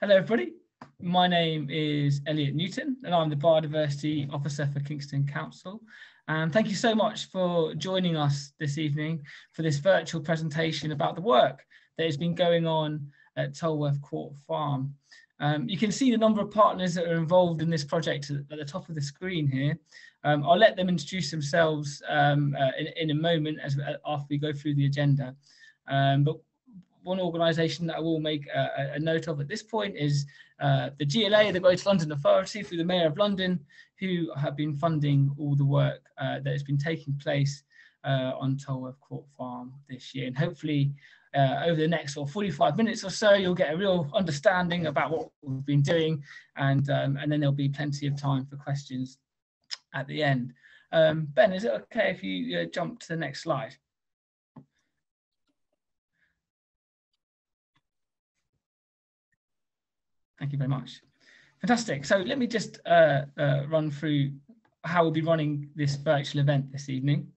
Hello, everybody. My name is Elliot Newton, and I'm the Biodiversity Officer for Kingston Council. And thank you so much for joining us this evening for this virtual presentation about the work that has been going on at Tolworth Court Farm. Um, you can see the number of partners that are involved in this project at the top of the screen here. Um, I'll let them introduce themselves um, uh, in, in, a moment as uh, after we go through the agenda. Um, but one organisation that I will make a, a, note of at this point is uh, the GLA, the Greater London Authority, through the Mayor of London, who have been funding all the work uh, that has been taking place uh, on Tolworth Court Farm this year. And hopefully, uh, over the next or 45 minutes or so, you'll get a real understanding about what we've been doing, and um, and then there'll be plenty of time for questions at the end. Um, ben, is it okay if you uh, jump to the next slide? Thank you very much. Fantastic. So let me just uh, uh, run through how we'll be running this virtual event this evening.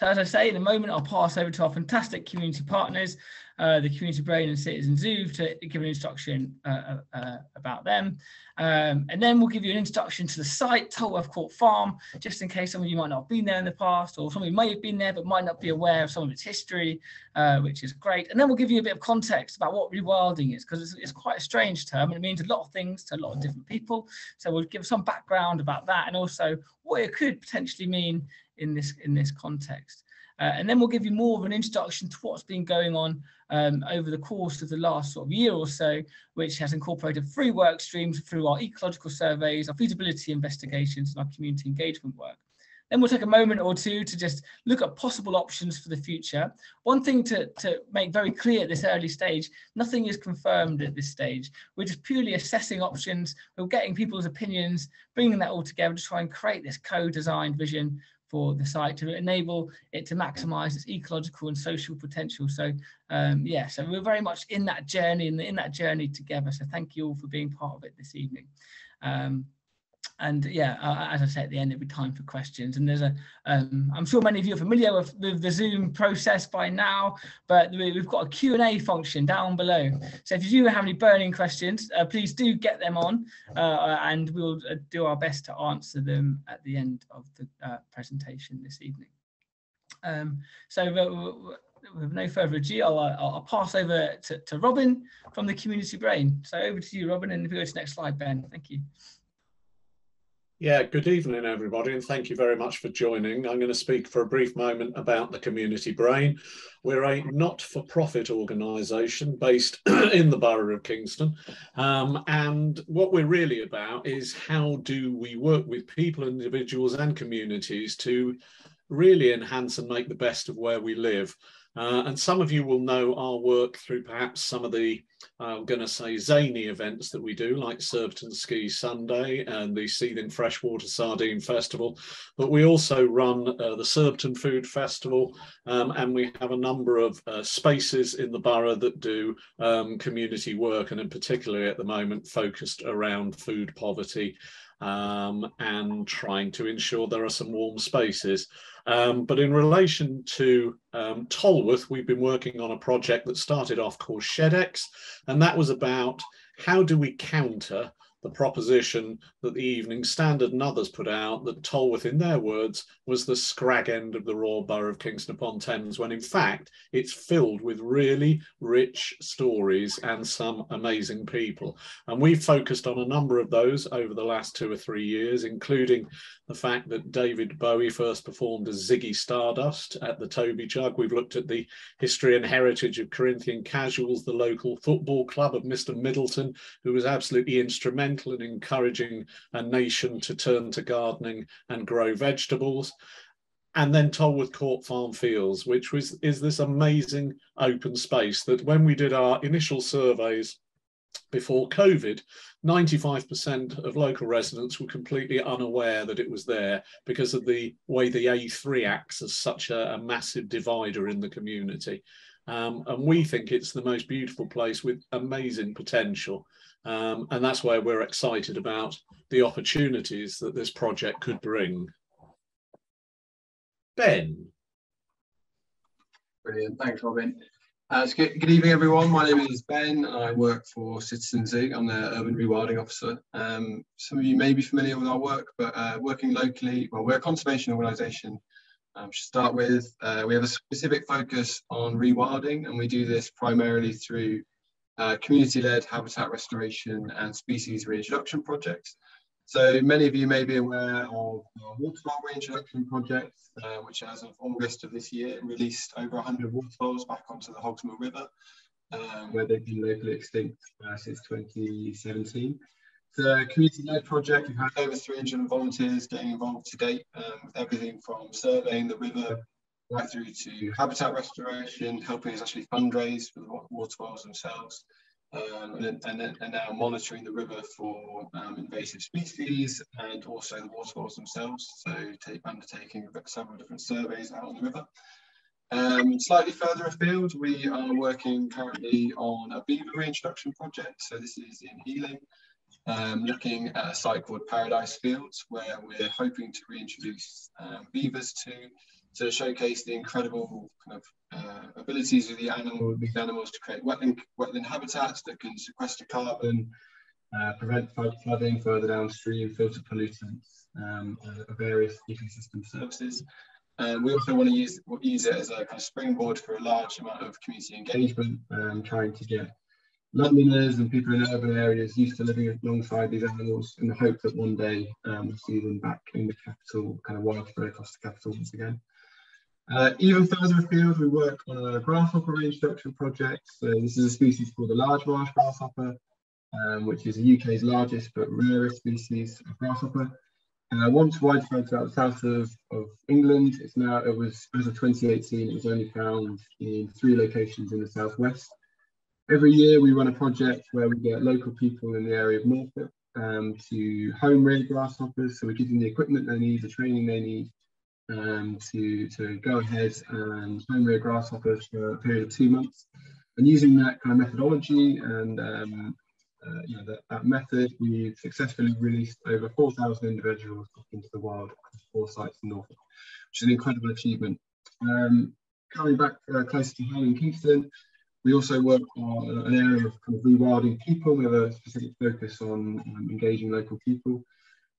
So as I say, in a moment, I'll pass over to our fantastic community partners uh, the Community Brain and Citizen Zoo to give an introduction uh, uh, uh, about them. Um, and then we'll give you an introduction to the site, Tolworth Court Farm, just in case some of you might not have been there in the past, or some of you may have been there but might not be aware of some of its history, uh, which is great. And then we'll give you a bit of context about what rewilding is, because it's, it's, quite a strange term and it means a lot of things to a lot of different people. So we'll give some background about that and also what it could potentially mean in this, in this context. Uh, and then we'll give you more of an introduction to what's been going on um, over the course of the last sort of year or so, which has incorporated three work streams through our ecological surveys, our feasibility investigations, and our community engagement work. Then we'll take a moment or two to just look at possible options for the future. One thing to, to make very clear at this early stage, nothing is confirmed at this stage. We're just purely assessing options. We're getting people's opinions, bringing that all together to try and create this co-designed vision for the site to enable it to maximize its ecological and social potential. So um, yeah, so we're very much in that journey and in, in that journey together. So thank you all for being part of it this evening. Um, and yeah, uh, as I said at the end, it'll be time for questions. And there's a, um, I'm sure many of you are familiar with, with, the Zoom process by now, but we've got a Q&A function down below. So if you do have any burning questions, uh, please do get them on uh, and we'll uh, do our best to answer them at the end of the uh, presentation this evening. Um, so uh, with no further ado, I'll, I'll, I'll pass over to, to Robin from the Community Brain. So over to you, Robin, and if we go to the next slide, Ben, thank you. Yeah, good evening, everybody, and thank you very much for joining. I'm going to speak for a brief moment about the Community Brain. We're a not-for-profit organisation based in the borough of Kingston, um, and what we're really about is how do we work with people, individuals and communities to really enhance and make the best of where we live. Uh, and some of you will know our work through perhaps some of the, uh, I'm going to say, zany events that we do, like Surbiton Ski Sunday and the Seething Freshwater Sardine Festival. But we also run uh, the Surbiton Food Festival, um, and we have a number of uh, spaces in the borough that do um, community work, and in particular at the moment focused around food poverty um, and trying to ensure there are some warm spaces. Um, but in relation to um, Tolworth, we've been working on a project that started off called ShedX, and that was about how do we counter the proposition that the Evening Standard and others put out that Tolworth, in their words, was the scrag end of the Royal Borough of Kingston upon Thames, when in fact it's filled with really rich stories and some amazing people. And we've focused on a number of those over the last two or three years, including the fact that David Bowie first performed as Ziggy Stardust at the Toby Jug. We've looked at the history and heritage of Corinthian Casuals, the local football club of Mr. Middleton, who was absolutely instrumental in encouraging a nation to turn to gardening and grow vegetables and then Tolworth Court Farm Fields, which was is this amazing open space that when we did our initial surveys before COVID, 95% of local residents were completely unaware that it was there because of the way the A3 acts as such a, a massive divider in the community. Um, and we think it's the most beautiful place with amazing potential. Um, and that's why we're excited about the opportunities that this project could bring. Ben. Brilliant. Thanks, Robin. Uh, good, good, evening, everyone. My name is Ben. I work for Citizen Zoo. I'm the Urban Rewilding Officer. Um, some of you may be familiar with our work, but uh, working locally, well, we're a conservation organisation. Um, to start with, uh, we have a specific focus on rewilding, and we do this primarily through uh, community-led habitat restoration and species reintroduction projects. So many of you may be aware of our water vole reintroduction project, uh, which as of August of this year released over 100 water voles back onto the Hogsmill River, um, where they've been locally extinct uh, since 2017. It's a community-led project. We've had over 300 volunteers getting involved to date um, with everything from surveying the river right through to habitat restoration, helping us actually fundraise for the water voles themselves, um, and, and, and, now monitoring the river for um, invasive species and also the water voles themselves. So take, undertaking several different surveys out on the river. Um, slightly further afield, we are working currently on a beaver reintroduction project. So this is in Ealing, um, looking at a site called Paradise Fields, where we're hoping to reintroduce um, beavers to to showcase the incredible kind of uh, abilities of the animal, these animals to create wetland, wetland habitats that can sequester carbon, uh, prevent flooding further downstream, filter pollutants, um, uh, various ecosystem services. And we also want to use, use it as a kind of springboard for a large amount of community engagement, um, trying to get Londoners and people in urban areas used to living alongside these animals in the hope that one day um, we'll see them back in the capital, kind of widespread across the capital once again. Uh, even further afield, we work on a grasshopper reintroduction project. So this is a species called the large marsh grasshopper, um, which is the UK's largest but rarest species of grasshopper. Uh, once widespread throughout the south of, of England, it's now, it was, as of 2018, it was only found in three locations in the southwest. Every year we run a project where we get local people in the area of Norfolk um, to home rear grasshoppers. So we give them the equipment they need, the training they need, um, to, to go ahead and home rear grasshoppers for a period of two months. And using that kind of methodology and um, uh, you know, that, that method, we've successfully released over 4,000 individuals into the wild across four sites in Norfolk, which is an incredible achievement. Um, coming back uh, closer to home in Kingston, we also work on an area of kind of rewilding people. We have a specific focus on um, engaging local people.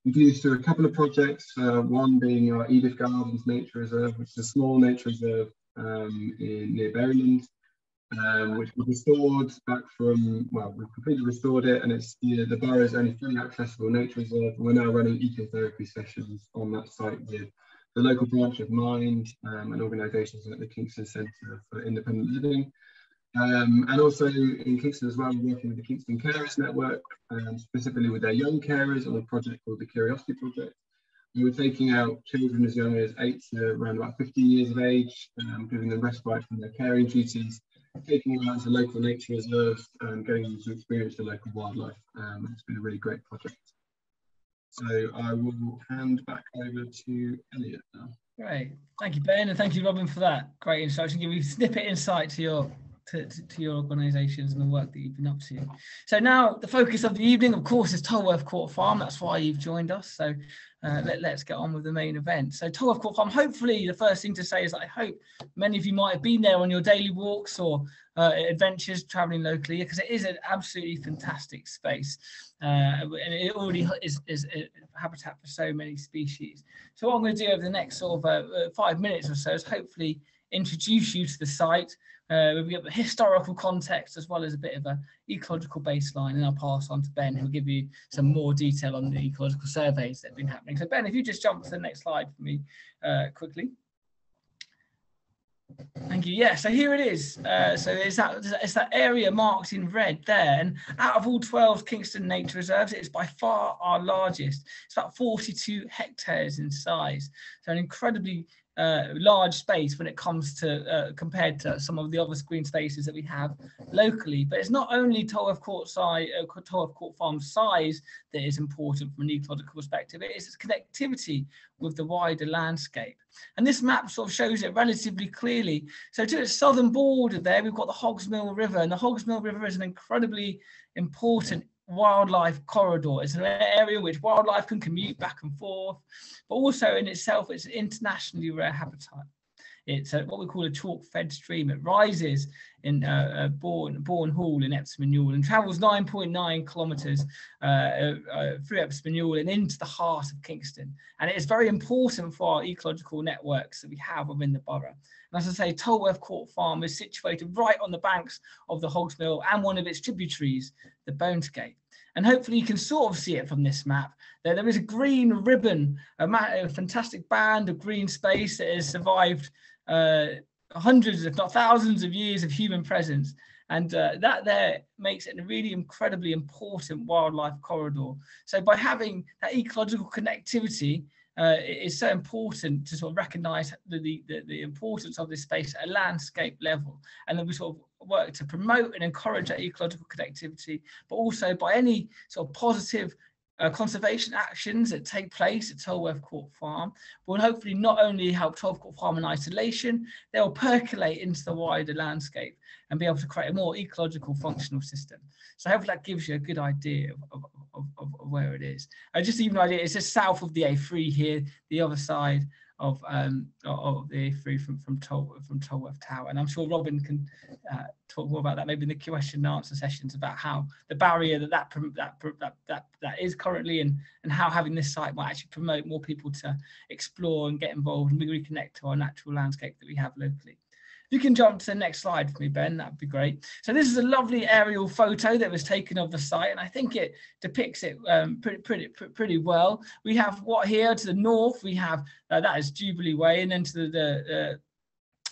We do this through a couple of projects, uh, one being our Edith Gardens Nature Reserve, which is a small nature reserve um, in, near Berrylands, um, which was restored back from, well, we've completely restored it and it's you know, the borough's only fully accessible nature reserve. We're now running ecotherapy sessions on that site with the local branch of Mind um, and organisations like the Kingston Centre for Independent Living. Um, and also in Kingston as well, we're working with the Kingston Carers Network, um, specifically with their young carers on a project called the Curiosity Project. We were taking out children as young as eight to around about 15 years of age, um, giving them respite from their caring duties, taking them out to local nature reserves and getting them to experience the local wildlife. Um, it's been a really great project. So I will hand back over to Elliot now. Great. Thank you, Ben, and thank you, Robin, for that great introduction. Give me a snippet insight to your to, to, your organisations and the work that you've been up to. So now the focus of the evening, of course, is Tolworth Court Farm. That's why you've joined us. So uh, let, us get on with the main event. So Tolworth Court Farm, hopefully the first thing to say is I hope many of you might have been there on your daily walks or uh, adventures traveling locally because it is an absolutely fantastic space uh, and it already is, is, is, habitat for so many species. So what I'm going to do over the next sort of uh, uh, five minutes or so is hopefully introduce you to the site, uh, we've got the historical context as well as a bit of a ecological baseline, and I'll pass on to Ben, who'll give you some more detail on the ecological surveys that have been happening. So Ben, if you just jump to the next slide for me uh, quickly. Thank you. Yeah, so here it is. Uh, so it's that it's that area marked in red there, and out of all 12 Kingston Nature Reserves, it's by far our largest. It's about 42 hectares in size, so an incredibly uh, large space when it comes to uh, compared to some of the other screen spaces that we have locally. But it's not only Tolworth Court size, uh, Tolworth Court Farm size that is important from an ecological perspective. It is its connectivity with the wider landscape. And this map sort of shows it relatively clearly. So to its southern border there, we've got the Hogsmill River, and the Hogsmill River is an incredibly important wildlife corridor. It's an area which wildlife can commute back and forth, but also in itself, it's an internationally rare habitat. It's a, what we call a chalk fed stream. It rises in uh, uh, Bourne, Bourne Hall in Epsom Ewell and travels 9.9 kilometres uh, uh, through Epsom Ewell and into the heart of Kingston. And it is very important for our ecological networks that we have within the borough. And as I say, Tolworth Court Farm is situated right on the banks of the Hogsmill and one of its tributaries, the Bonesgate. And hopefully you can sort of see it from this map. There, there is a green ribbon, a, a fantastic band of green space that has survived uh, hundreds, if not thousands of years of human presence. And uh, that there makes it a really incredibly important wildlife corridor. So by having that ecological connectivity, uh, it is so important to sort of recognize the, the, the importance of this space at a landscape level. And then we sort of work to promote and encourage that ecological connectivity, but also by any sort of positive uh, conservation actions that take place at Tolworth Court Farm will hopefully not only help Tolworth Court Farm in isolation, they'll percolate into the wider landscape and be able to create a more ecological functional system. So hopefully that gives you a good idea of, of, of, of where it is. Uh, just even idea, it's just south of the A3 here, the other side of um, of the A3 from from, Tol, from Tolworth Tower. And I'm sure Robin can uh, talk more about that maybe in the question and answer sessions about how the barrier that that that that that, that is currently and and how having this site might actually promote more people to explore and get involved and reconnect to our natural landscape that we have locally you can jump to the next slide for me, Ben, that'd be great. So this is a lovely aerial photo that was taken of the site, and I think it depicts it um, pretty, pretty, pretty well. We have what here to the north, we have, uh, that is Jubilee Way, and then to the, the uh,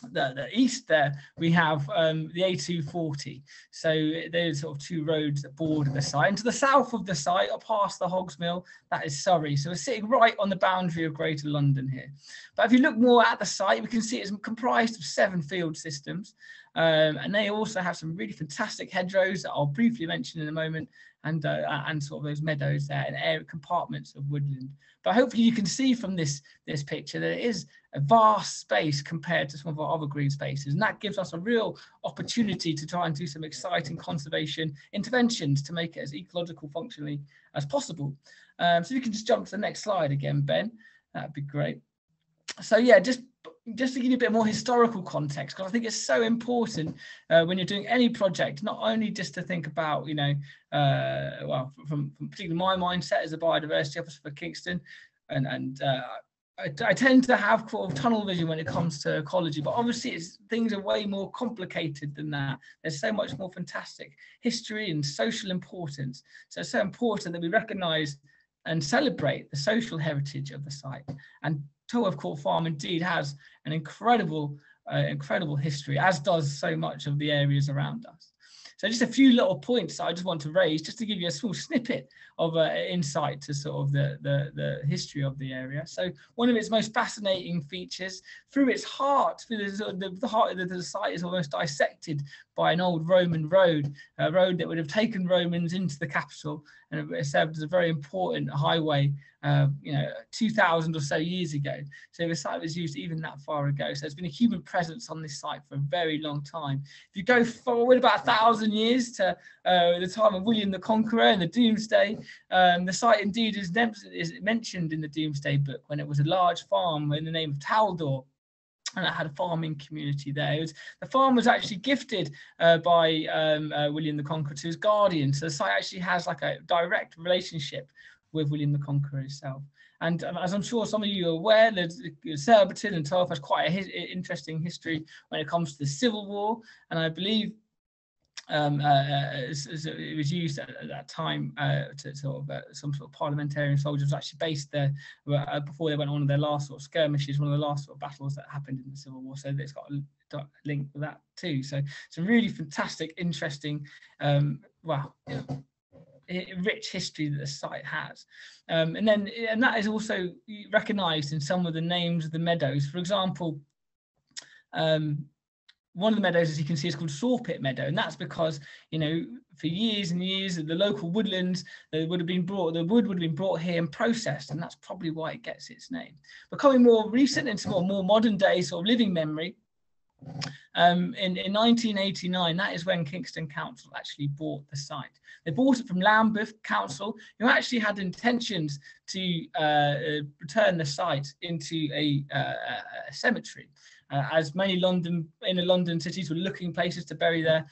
the, the east there we have um, the A240 so there's sort of two roads that border the site. And to the south of the site up past the Hogsmill that is Surrey. So we're sitting right on the boundary of Greater London here. But if you look more at the site we can see it's comprised of seven field systems. Um, and they also have some really fantastic hedgerows that I'll briefly mention in a moment and uh, and sort of those meadows there and air compartments of woodland. But hopefully you can see from this this picture that it is a vast space compared to some of our other green spaces, and that gives us a real opportunity to try and do some exciting conservation interventions to make it as ecological functionally as possible. Um, so you can just jump to the next slide again, Ben. That'd be great. So yeah, just just to give you a bit more historical context, because I think it's so important uh, when you're doing any project, not only just to think about, you know, uh, well, from, from, particularly my mindset as a biodiversity officer for Kingston, and and uh, I, I, tend to have sort of tunnel vision when it comes to ecology, but obviously it's things are way more complicated than that. There's so much more fantastic history and social importance. So it's so important that we recognise and celebrate the social heritage of the site and Tolworth Court Farm indeed has an incredible, uh, incredible history, as does so much of the areas around us. So just a few little points I just want to raise, just to give you a small snippet of uh, insight to sort of the, the, the history of the area. So one of its most fascinating features, through its heart, through the, the, heart of the site is almost dissected by an old Roman road, a road that would have taken Romans into the capital and it served as a very important highway uh, you know, 2000 or so years ago. So the site was used even that far ago. So there's been a human presence on this site for a very long time. If you go forward about a thousand years to uh, the time of William the Conqueror and the Domesday, um, the site indeed is, is mentioned in the Domesday book when it was a large farm in the name of Taldor and it had a farming community there. Was, the farm was actually gifted uh, by um, uh, William the Conqueror to his guardian. So the site actually has like a direct relationship with William the Conqueror himself. And um, as I'm sure some of you are aware, Surbiton and Tolworth has quite an interesting history when it comes to the Civil War. And I believe um, uh, uh it was used at, at that time uh, to sort of uh, some sort of parliamentarian soldiers actually based there uh, before they went on their last sort of skirmishes, one of the last sort of battles that happened in the Civil War. So it's got a link with that too. So it's a really fantastic, interesting, um, well, rich history that the site has. Um, and then, and that is also recognized in some of the names of the meadows. For example, um, one of the meadows, as you can see, is called Sawpit Meadow, and that's because you know for years and years the local woodlands that would have been brought, the wood would have been brought here and processed, and that's probably why it gets its name. Becoming more recent into more, more modern day sort of living memory, um, in, in 1989, that is when Kingston Council actually bought the site. They bought it from Lambeth Council, who actually had intentions to uh, return the site into a, uh, a cemetery. Uh, as many London inner London cities were looking places to bury their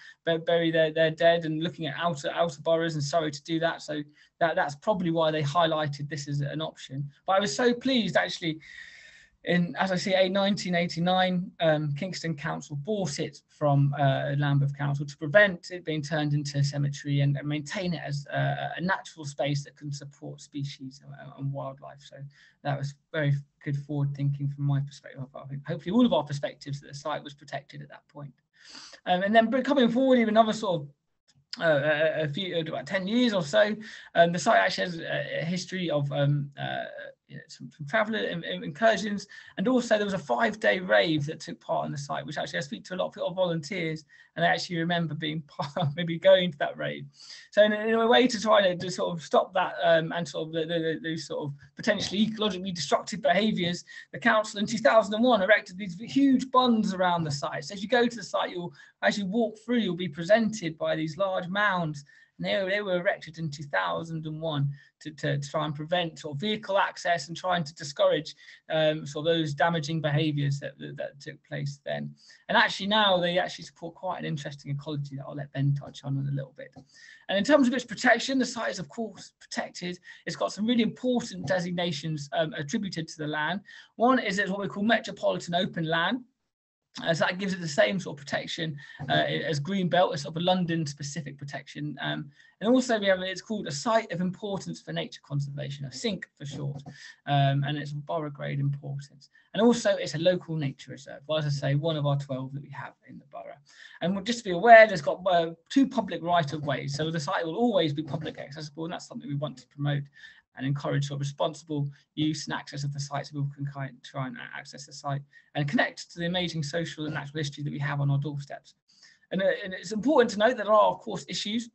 bury their, their dead and looking at outer outer boroughs and sorry to do that. So that that's probably why they highlighted this as an option. But I was so pleased actually in, as I say, 1989, um, Kingston Council bought it from uh, Lambeth Council to prevent it being turned into a cemetery and, and maintain it as a, a, natural space that can support species and, and, wildlife. So that was very good forward thinking from my perspective. Hopefully all of our perspectives that the site was protected at that point. Um, and then coming forward, even another sort of uh, a few about 10 years or so. Um, the site actually has a, a history of um, uh, you know, some, traveller incursions, and also there was a five-day rave that took part on the site, which actually I speak to a lot of volunteers, and I actually remember being part, maybe going to that rave. So in, in a way to try to, to, sort of stop that um, and sort of the, the, those sort of potentially ecologically destructive behaviours, the council in 2001 erected these huge bunds around the site. So as you go to the site, you'll as you walk through, you'll be presented by these large mounds and they, they were erected in 2001 to, to, to, try and prevent or vehicle access and trying to discourage um, those damaging behaviours that, that, that, took place then. And actually now they actually support quite an interesting ecology that I'll let Ben touch on in a little bit. And in terms of its protection, the site is of course protected. It's got some really important designations um, attributed to the land. One is it's what we call metropolitan open land as that gives it the same sort of protection uh, as Greenbelt, a sort of a London specific protection. Um, and also we have, it's called a Site of Importance for Nature Conservation, a SINC for short, um, and it's borough grade importance. And also it's a local nature reserve, well, as I say, one of our 12 that we have in the borough. And we'll just to be aware, there's got uh, two public right of ways. So the site will always be public accessible, and that's something we want to promote and encourage sort of responsible use and access of the site so people can try and access the site and connect to the amazing social and natural history that we have on our doorsteps. And, uh, and it's important to note that there are, of course, issues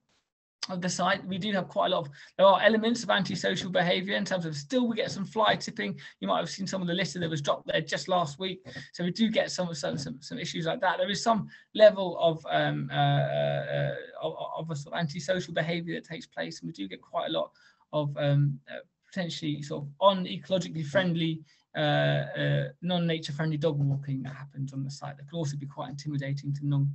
of the site. We do have quite a lot of, there are elements of antisocial behaviour in terms of still we get some fly tipping. You might have seen some of the litter that was dropped there just last week. So we do get some some some, some issues like that. There is some level of um, uh, uh, of, of, a sort of antisocial behaviour that takes place, and we do get quite a lot of um, uh, potentially sort of on ecologically friendly, uh, uh, non-nature friendly dog walking that happens on the site that can also be quite intimidating to non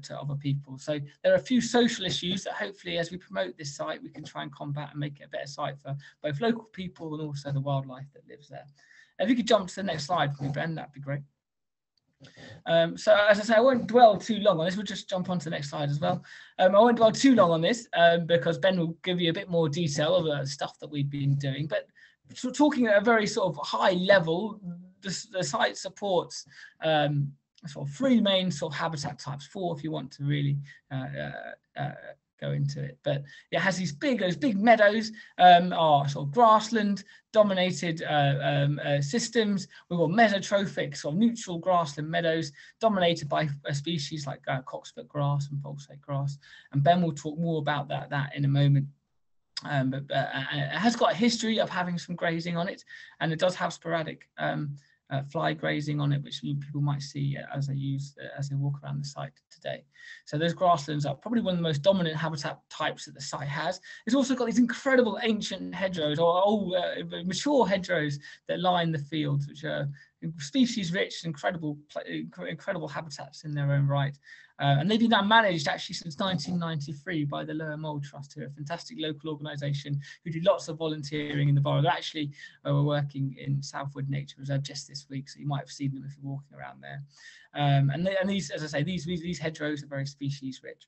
to other people. So there are a few social issues that hopefully as we promote this site, we can try and combat and make it a better site for both local people and also the wildlife that lives there. If you could jump to the next slide for me, Ben, that'd be great. Um, so as I say, I won't dwell too long on this. We'll just jump on to the next slide as well. Um, I won't dwell too long on this um, because Ben will give you a bit more detail of the stuff that we've been doing. But talking at a very sort of high level, the, the site supports um, sort of three main sort of habitat types, four if you want to really uh, uh, uh go into it. But it has these big, those big meadows um, sort of grassland dominated uh, um, uh, systems. We've got mesotrophic, sort of neutral grassland meadows dominated by species like uh, grass and false oat grass. And Ben will talk more about that, that in a moment. Um, but, uh, it has got a history of having some grazing on it, and it does have sporadic um, uh, fly grazing on it, which people might see as they use as they walk around the site today. So those grasslands are probably one of the most dominant habitat types that the site has. It's also got these incredible ancient hedgerows or old uh, mature hedgerows that line the fields, which are species rich, incredible, incredible habitats in their own right. Uh, and they've been managed actually since 1993 by the Lower Mole Trust, who are a fantastic local organisation who do lots of volunteering in the borough. They're actually uh, were working in Southwood Nature Reserve just this week, so you might have seen them if you're walking around there. Um, and, they, and these, as I say, these, these hedgerows are very species rich.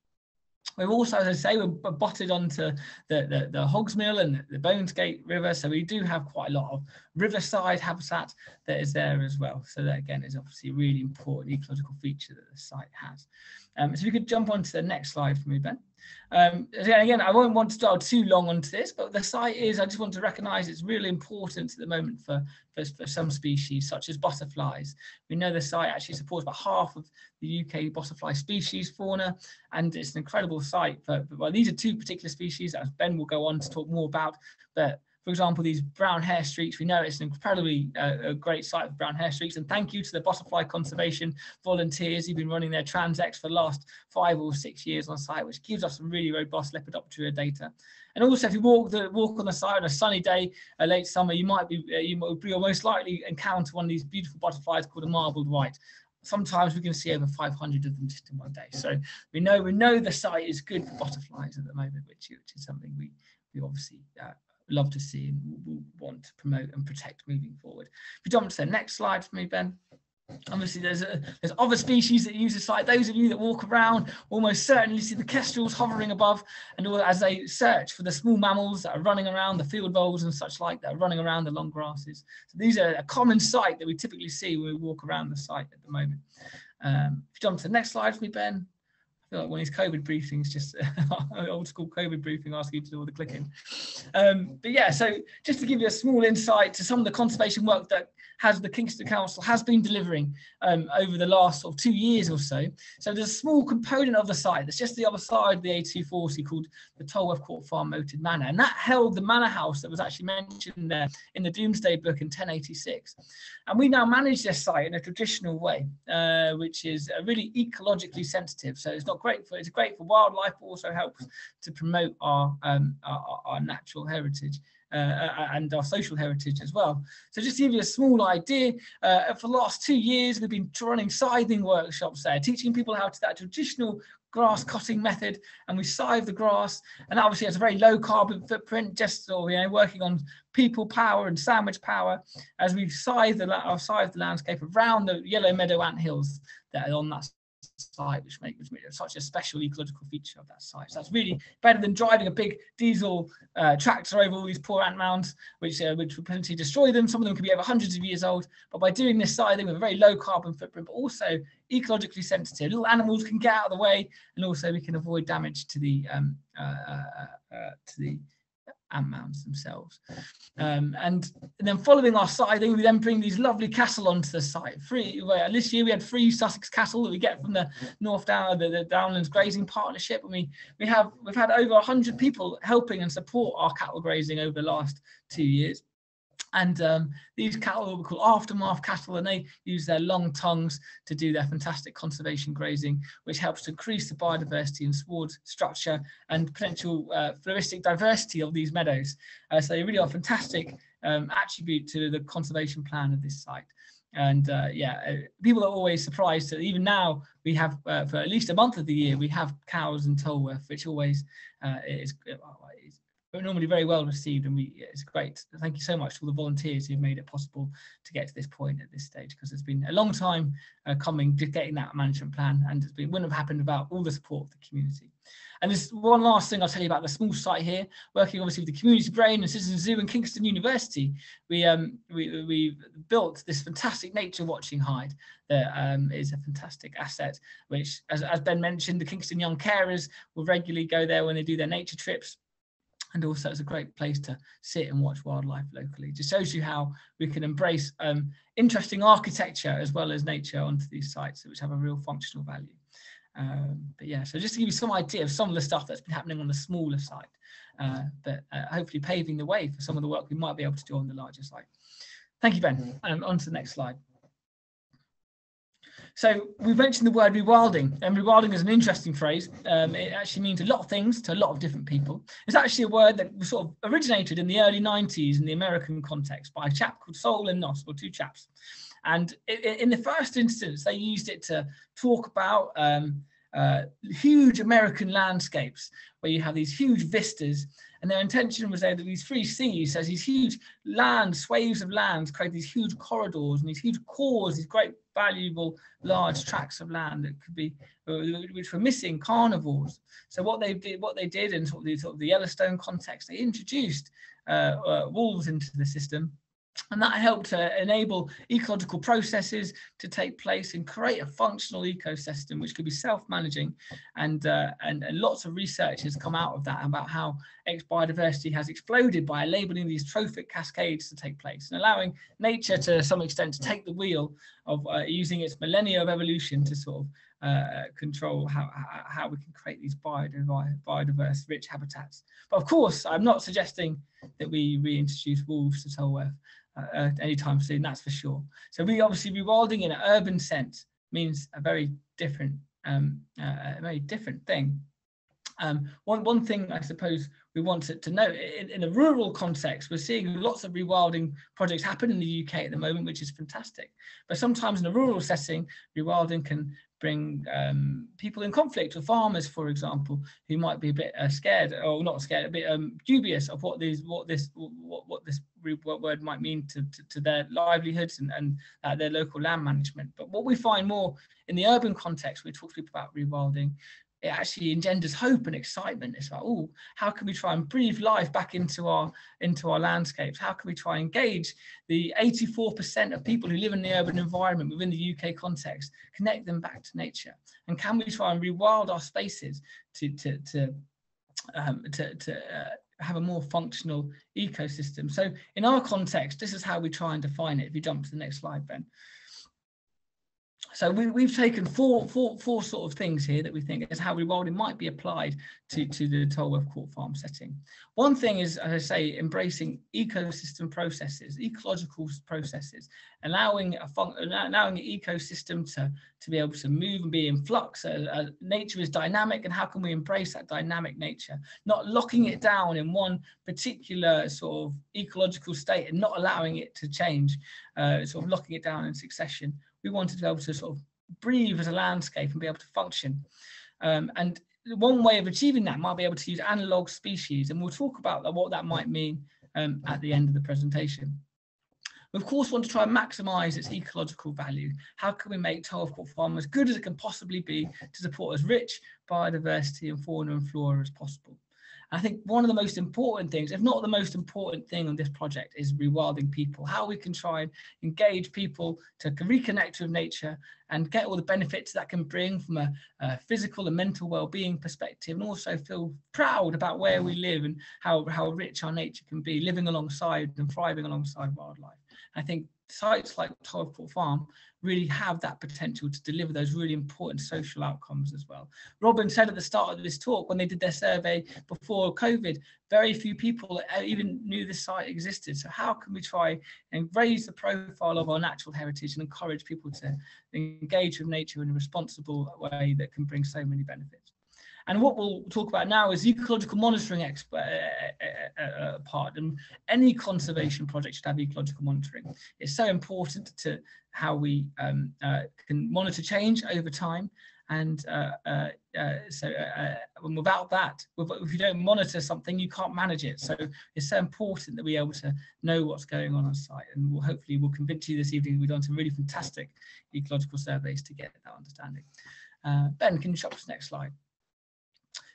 We've also, as I say, we're botted onto the, the, the Hogsmill and the Bonesgate River. So we do have quite a lot of riverside habitat that is there as well. So that again is obviously a really important ecological feature that the site has. Um, so we could jump on to the next slide for me, Ben. Um, again, I won't want to dwell too long onto this, but the site is, I just want to recognise it's really important at the moment for, for, for, some species, such as butterflies. We know the site actually supports about half of the UK butterfly species fauna, and it's an incredible site But, for well, these are two particular species, as Ben will go on to talk more about, but for example, these brown hairstreaks, we know it's an incredibly uh, a great site for brown hairstreaks. And thank you to the butterfly conservation volunteers who've been running their Transects for the last five or six years on site, which gives us some really robust Lepidoptera data. And also, if you walk the walk on the site on a sunny day, uh, late summer, you might be uh, you will most likely encounter one of these beautiful butterflies called a marbled white. sometimes we can see over 500 of them just in one day. So we know we know the site is good for butterflies at the moment, which, which is something we we obviously uh, love to see and want to promote and protect moving forward. If you jump to the next slide for me, Ben. Obviously, there's a, there's other species that use the site. Those of you that walk around almost certainly see the kestrels hovering above, and as they search for the small mammals that are running around the field voles and such like that are running around the long grasses. So these are a common sight that we typically see when we walk around the site at the moment. Um, if you jump to the next slide for me, Ben feel like one of these COVID briefings, just old school COVID briefing, asking you to do all the clicking. Um, but yeah, so just to give you a small insight to some of the conservation work that has the Kingston Council has been delivering um, over the last sort of two years or so. So there's a small component of the site that's just the other side of the A240 called the Tolworth Court Farm Moated Manor. And that held the manor house that was actually mentioned there in the Domesday Book in 1086. And we now manage this site in a traditional way, uh, which is uh, really ecologically sensitive. So it's not great for, it's great for wildlife, but also helps to promote our, um, our, our natural heritage. Uh, and our social heritage as well. So just to give you a small idea, uh, for the last two years, we've been running scything workshops there, teaching people how to that traditional grass cutting method and we scythe the grass and obviously it's a very low carbon footprint just sort of, you know working on people power and sandwich power as we scythe the, uh, scythe the landscape around the yellow meadow ant hills that are on that site, which makes it such a special ecological feature of that site. So that's really better than driving a big diesel uh, tractor over all these poor ant mounds, which uh, which would potentially destroy them. Some of them could be over hundreds of years old. But by doing this scything with a very low carbon footprint, but also ecologically sensitive, little animals can get out of the way, and also we can avoid damage to the um, uh, uh, uh to the ant mounds themselves. Um, and, and, then following our scything, we then bring these lovely cattle onto the site. Free, well, this year we had three Sussex cattle that we get from the North Down, the, the Downlands Grazing Partnership, and we we have we've had over hundred people helping and support our cattle grazing over the last two years. And um, these cattle we call aftermath cattle, and they use their long tongues to do their fantastic conservation grazing, which helps to increase the biodiversity and sward structure and potential uh, floristic diversity of these meadows. Uh, so they really are fantastic um, attribute to the conservation plan of this site. And uh, yeah, uh, people are always surprised that even now we have, uh, for at least a month of the year, we have cows in Tolworth, which always uh, is, is normally very well received and we it's great thank you so much to all the volunteers who've made it possible to get to this point at this stage because it's been a long time uh, coming to getting that management plan and it wouldn't have happened without all the support of the community and there's one last thing I'll tell you about the small site here, working obviously with the Community Brain and Citizen Zoo and Kingston University. We um we we built this fantastic nature watching hide that um, is a fantastic asset. Which, as, as Ben mentioned, the Kingston Young Carers will regularly go there when they do their nature trips and also it's a great place to sit and watch wildlife locally. It just shows you how we can embrace um, interesting architecture as well as nature onto these sites, which have a real functional value. Um, but yeah, so just to give you some idea of some of the stuff that's been happening on the smaller site, uh, but uh, hopefully paving the way for some of the work we might be able to do on the larger site. Thank you, Ben. Um, on to the next slide. So we mentioned the word rewilding, and rewilding is an interesting phrase. Um, it actually means a lot of things to a lot of different people. It's actually a word that was sort of originated in the early 90s in the American context by a chap called Soulé and Noss, or two chaps. And in the first instance, they used it to talk about um, uh, huge American landscapes where you have these huge vistas and their intention was there that these three Cs, as these huge land, swathes of land, create these huge corridors and these huge cores, these great valuable large tracts of land that could be, uh, which were missing carnivores. So what they did, what they did in sort of the, sort of the Yellowstone context, they introduced uh, uh, wolves into the system and that helped to enable ecological processes to take place and create a functional ecosystem which could be self-managing and, uh, and, and lots of research has come out of that about how biodiversity has exploded by enabling these trophic cascades to take place and allowing nature to some extent to take the wheel of uh, using its millennia of evolution to sort of uh, control how, how we can create these biodiverse, biodiverse rich habitats. But of course, I'm not suggesting that we reintroduce wolves to Tolworth uh, anytime soon, that's for sure. So we obviously rewilding in an urban sense means a very different, um, uh, a very different thing. Um, one, one thing I suppose we wanted to know in, in, a rural context, we're seeing lots of rewilding projects happen in the UK at the moment, which is fantastic. But sometimes in a rural setting, rewilding can bring um, people in conflict with farmers, for example, who might be a bit uh, scared or not scared, a bit um, dubious of what these, what this, what, what this word might mean to, to, to their livelihoods and, and uh, their local land management. But what we find more in the urban context, we talk to people about rewilding, it actually engenders hope and excitement. It's like, oh, how can we try and breathe life back into our into our landscapes? How can we try and engage the 84% of people who live in the urban environment within the UK context, connect them back to nature? And can we try and rewild our spaces to to to um, to, to uh, have a more functional ecosystem? So in our context, this is how we try and define it. If you jump to the next slide, Ben. So we, have taken four, four, four sort of things here that we think is how rewilding might be applied to, to the Tolworth Court Farm setting. One thing is, as I say, embracing ecosystem processes, ecological processes, allowing a allowing the ecosystem to, to be able to move and be in flux. Uh, uh, nature is dynamic, and how can we embrace that dynamic nature? Not locking it down in one particular sort of ecological state and not allowing it to change, uh, sort of locking it down in succession we wanted to be able to sort of breathe as a landscape and be able to function. Um, and one way of achieving that might be able to use analog species, and we'll talk about what that might mean um, at the end of the presentation. We of course want to try and maximise its ecological value. How can we make Court Farm as good as it can possibly be to support as rich biodiversity and fauna and flora as possible? I think one of the most important things, if not the most important thing on this project, is rewilding people. How we can try and engage people to reconnect with nature and get all the benefits that can bring from a, a physical and mental well-being perspective, and also feel proud about where we live and how how rich our nature can be, living alongside and thriving alongside wildlife. I think sites like Tolworth Farm really have that potential to deliver those really important social outcomes as well. Robin said at the start of this talk, when they did their survey before COVID, very few people even knew this site existed. So how can we try and raise the profile of our natural heritage and encourage people to engage with nature in a responsible way that can bring so many benefits? And what we'll talk about now is the ecological monitoring expert, uh, uh, uh, part. And any conservation project should have ecological monitoring. It's so important to how we um, uh, can monitor change over time. And uh, uh, so without that, if you don't monitor something, you can't manage it. So it's so important that we're able to know what's going on on site. And we'll hopefully we'll convince you this evening we've done some really fantastic ecological surveys to get that understanding. ben, can you show us the next slide?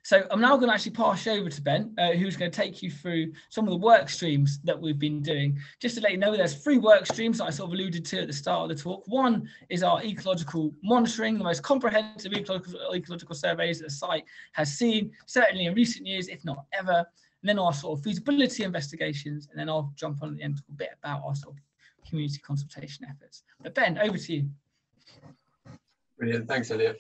So I'm now going to actually pass you over to Ben, uh, who's going to take you through some of the work streams that we've been doing. Just to let you know, there's three work streams that I sort of alluded to at the start of the talk. One is our ecological monitoring, the most comprehensive ecological, ecological surveys that the site has seen, certainly in recent years, if not ever. And then our sort of feasibility investigations, and then I'll jump on at the end a bit about our sort of community consultation efforts. But Ben, over to you. Brilliant, thanks, Elliot.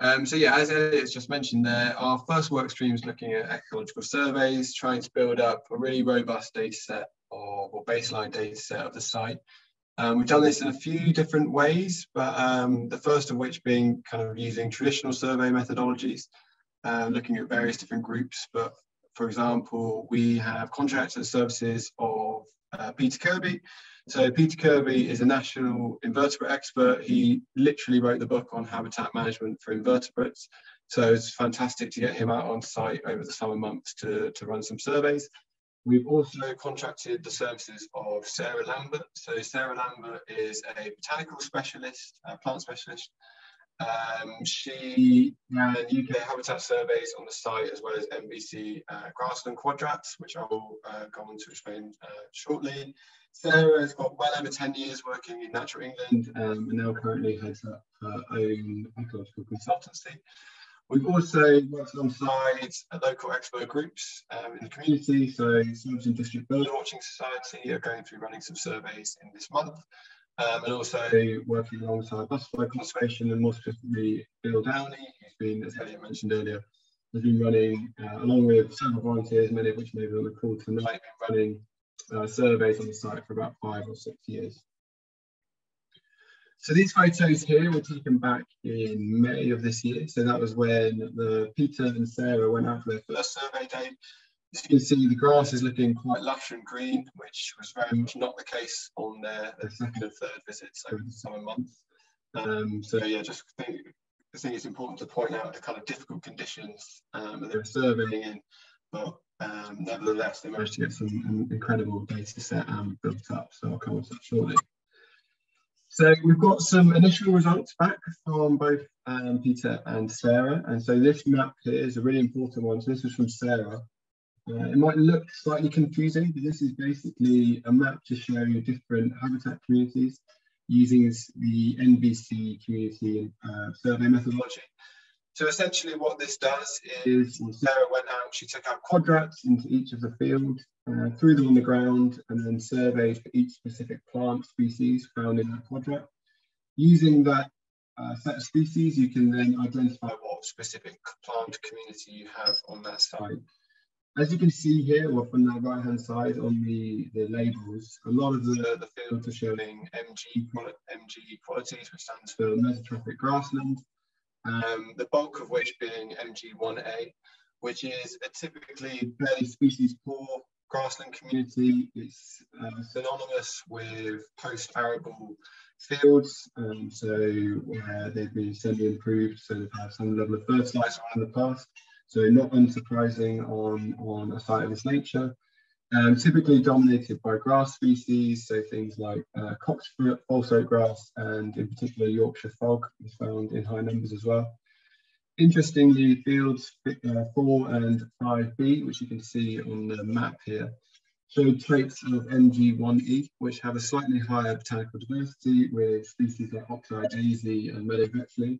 Um, so yeah, as Elliot's just mentioned there, our first work stream is looking at ecological surveys, trying to build up a really robust data set or, or baseline data set of the site. Um, we've done this in a few different ways, but um, the first of which being kind of using traditional survey methodologies, uh, looking at various different groups. But for example, we have contracted services of uh, Peter Kirby, so Peter Kirby is a national invertebrate expert. He literally wrote the book on habitat management for invertebrates. So it's fantastic to get him out on site over the summer months to, to run some surveys. We've also contracted the services of Sarah Lambert. So Sarah Lambert is a botanical specialist, a plant specialist. Um, she ran UK habitat surveys on the site as well as NVC uh, grassland quadrats, which I will uh, go on to explain uh, shortly. Sarah has got well over 10 years working in Natural England um, and now currently heads up her own ecological consultancy. We've also worked alongside local expert groups um, in the community. So Surbiton District Birdwatching Society are going through running some surveys in this month. Um, and also working alongside Butterfly Conservation and more specifically Bill Downey, who's been, as Elliot mentioned earlier, has been running, uh, along with several volunteers, many of which may be on the call tonight, been running uh, surveys on the site for about five or six years. So these photos here were taken back in May of this year. So that was when the Peter and Sarah went out for their first survey day. As you can see, the grass is looking quite lush and green, which was very much not the case on their, their second and third visits over the summer months. Um, so yeah, just think, I think it's important to point out the kind of difficult conditions um, that they were surveying in, but um, nevertheless, they managed to get some incredible data set um, built up. So I'll come on to that shortly. So we've got some initial results back from both um, Peter and Sarah. And so this map here is a really important one. So this is from Sarah. Uh, it might look slightly confusing, but this is basically a map to show different habitat communities using the NVC community uh, survey methodology. So essentially what this does is Sarah went out, she took out quadrats into each of the fields, uh, threw them on the ground and then surveyed for each specific plant species found in that quadrat. Using that uh, set of species, you can then identify what specific plant community you have on that site. As you can see here, or from the right hand side on the, the labels, a lot of the, the fields are showing MG, MG qualities, which stands for mesotrophic grassland, um, the bulk of which being MG1A, which is a typically fairly species poor grassland community. It's uh, synonymous with post-arable fields, um, so where they've been semi-improved, so they've had some level of fertilizer in the past. So not unsurprising on, on a site of this nature. Um, typically dominated by grass species, so things like uh, cocksfoot, false oat grass, and in particular Yorkshire fog is found in high numbers as well. Interestingly, fields uh, 4 and 5b, which you can see on the map here, show traits of MG1E, which have a slightly higher botanical diversity with species like oxeye daisy and meadow vetchling,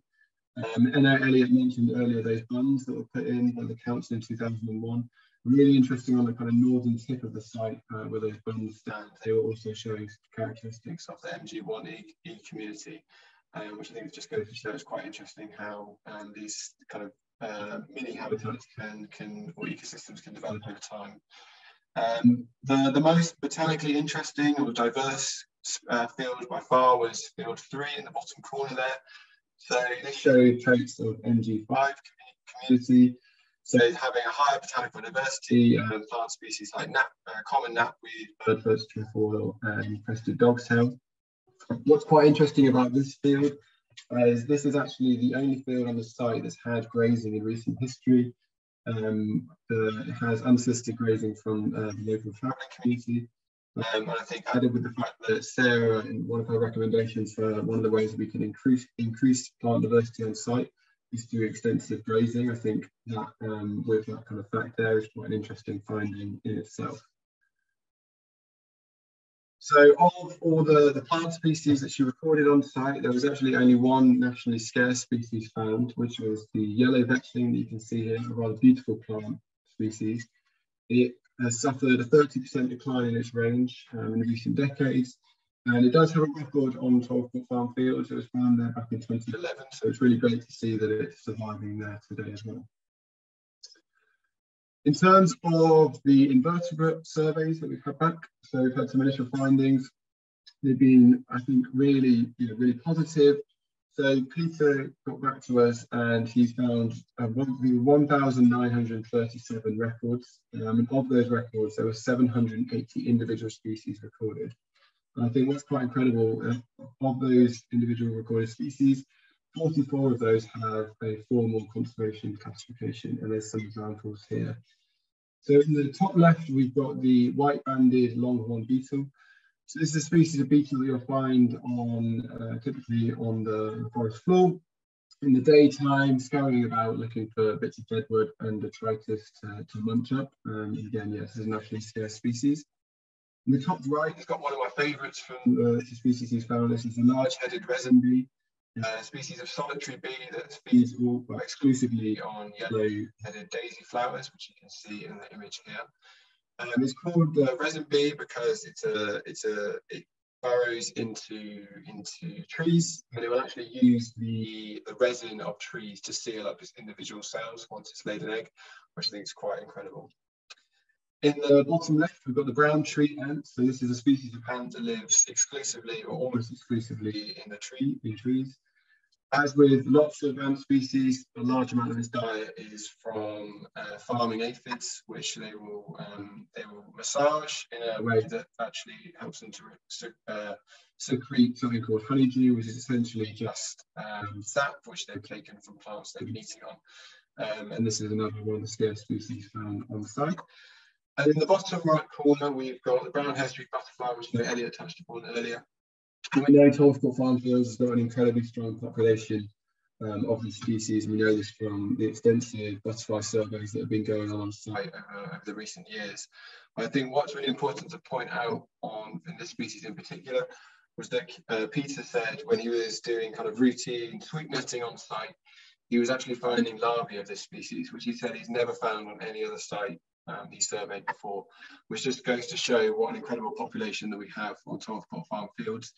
um, Elliot mentioned earlier those bunds that were put in by the council in 2001. Really interesting on the kind of northern tip of the site uh, where those bunds stand. They also showing characteristics of the MG1E community, um, which I think just goes to show it's quite interesting how um, these kind of uh, mini habitats can, can or ecosystems can develop over time. Um, the, the most botanically interesting or diverse uh, field by far was field three in the bottom corner there. So this showed traits of MG5 community. So having a higher botanical diversity, um, plant species like nap, uh, common knapweed, birdfoot, trefoil, and crested dogtail. What's quite interesting about this field uh, is this is actually the only field on the site that's had grazing in recent history. Um, the, it has unsolicited grazing from uh, the local farming community, um, and I think added with the fact that Sarah, in one of her recommendations for one of the ways we can increase increase plant diversity on site is through extensive grazing. I think that um, with that kind of fact there is quite an interesting finding in itself. So of all the, the plant species that she recorded on site, there was actually only one nationally scarce species found, which was the yellow vetchling that you can see here, a rather beautiful plant species. It has suffered a 30% decline in its range um, in recent decades. And it does have a record on Tolworth farm fields. It was found there back in 2011. So it's really great to see that it's surviving there today as well. In terms of the invertebrate surveys that we've had back, so we've had some initial findings. They've been, I think, really, you know, really positive. So Peter got back to us and he's found uh, 1,937 records. Um, and of those records, there were 780 individual species recorded. And I think what's quite incredible, uh, of those individual recorded species, 44 of those have a formal conservation classification, and there's some examples here. So in the top left, we've got the white-banded longhorn beetle. So this is a species of beetle that you'll find on uh, typically on the forest floor in the daytime, scurrying about looking for bits of deadwood and detritus to, to munch up. Um, again, yes, this is an actually scarce species. In the top right, it's got one of my favourites from uh, the species found. This is the large-headed resin bee, a species of solitary bee that feeds all, well, exclusively on yellow-headed daisy flowers, which you can see in the image here. Um, it's called the resin bee because it's a it's a it burrows into into trees and it will actually use the the resin of trees to seal up its individual cells once it's laid an egg, which I think is quite incredible. In the bottom left, we've got the brown tree ant. So this is a species of ant that lives exclusively or almost exclusively in the tree, in trees. As with lots of ant species, a large amount of its diet is from uh, farming aphids, which they will um, they will massage in a way that actually helps them to uh, secrete something called honeydew, which is essentially just um, sap, which they've taken from plants they've been eating on. Um, and this is another one of the scarce species found on the site. And in the bottom right corner, we've got the brown hairstreak butterfly, which Elliot touched upon earlier. And we know Tolworth Farmfields has got an incredibly strong population um, of the species. We know this from the extensive butterfly surveys that have been going on on site over, over the recent years. But I think what's really important to point out on in this species in particular was that uh, Peter said when he was doing kind of routine sweep netting on site, he was actually finding larvae of this species, which he said he's never found on any other site um, he surveyed before, which just goes to show what an incredible population that we have on Tolworth farm fields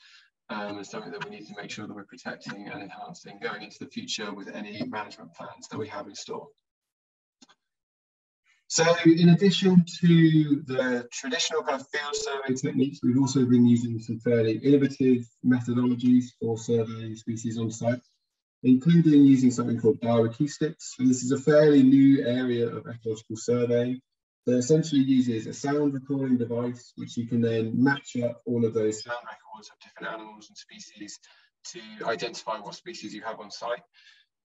um, and something that we need to make sure that we're protecting and enhancing going into the future with any management plans that we have in store. So in addition to the traditional kind of field survey techniques, we've also been using some fairly innovative methodologies for surveying species on site, including using something called bioacoustics. And this is a fairly new area of ecological survey that essentially uses a sound recording device, which you can then match up all of those sound records of different animals and species to identify what species you have on site.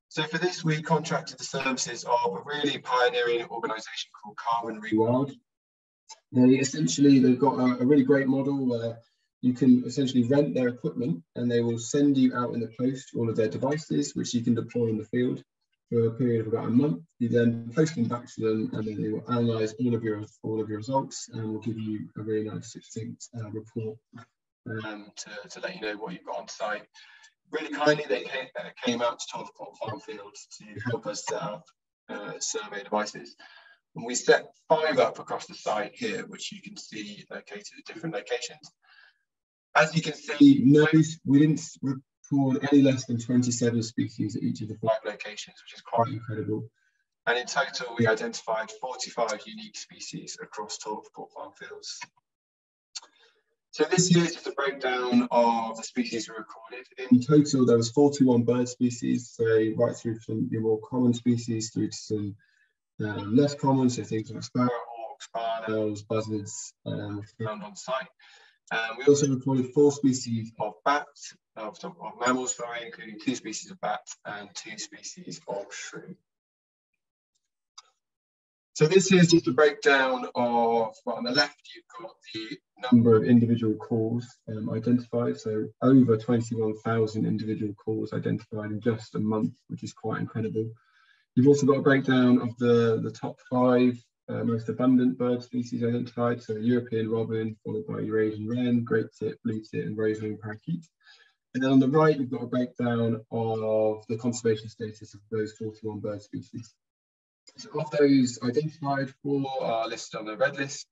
So for this, we contracted the services of a really pioneering organisation called Carbon Rewild. They essentially, they've got a, a, really great model where you can essentially rent their equipment and they will send you out in the post all of their devices, which you can deploy in the field for a period of about a month. You then post them back to them and then they will analyse all of your all of your results and will give you a really nice succinct uh, report um, to, to let you know what you've got on site really kindly, they came, uh, came out to Tolworth Farm Fields to help us set up uh, survey devices. And we set five up across the site here, which you can see located at different locations. As you can see, no, we didn't record any less than 27 species at each of the five locations, which is quite incredible. And in total, we identified 45 unique species across Tolworth Farm Fields. So this here is just a breakdown of the species we recorded. In total, there was 41 bird species, so right through from your more common species through to some um, less common, so things like sparrowhawks, barn owls, buzzards um, found on site. Um, we also recorded four species of bats, of, of mammals, sorry, including two species of bats and two species of shrew. So this is just a breakdown of, well, on the left, you've got the number of individual calls um, identified. So over 21,000 individual calls identified in just a month, which is quite incredible. You've also got a breakdown of the, the top five uh, most abundant bird species identified. So European robin, followed by Eurasian wren, great tit, blue tit, and rose-ringed parakeet. And then on the right, we've got a breakdown of the conservation status of those 41 bird species. So of those identified, four are listed on the red list,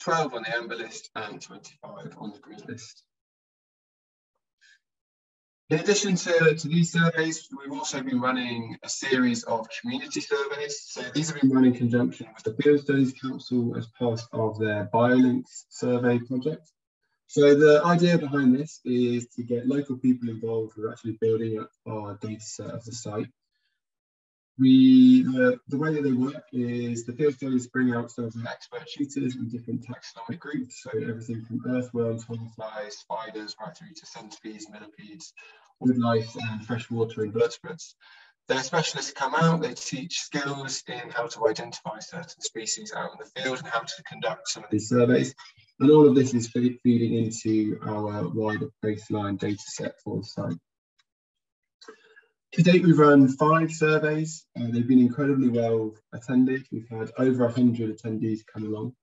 12 on the amber list, and 25 on the green list. In addition to, to these surveys, we've also been running a series of community surveys. So these have been run in conjunction with the Field Studies Council as part of their BioLinks survey project. So the idea behind this is to get local people involved who are actually building up our data set of the site we the, the way that they work is the field studies bring out some expert shooters in different taxonomic groups. So everything from earthworms, hoverflies, spiders, right through to centipedes, millipedes, woodlice, and freshwater invertebrates. Their specialists come out, they teach skills in how to identify certain species out in the field and how to conduct some of these surveys. And all of this is feeding into our wider baseline data set for the site. To date, we've run five surveys. Uh, they've been incredibly well attended. We've had over 100 attendees come along,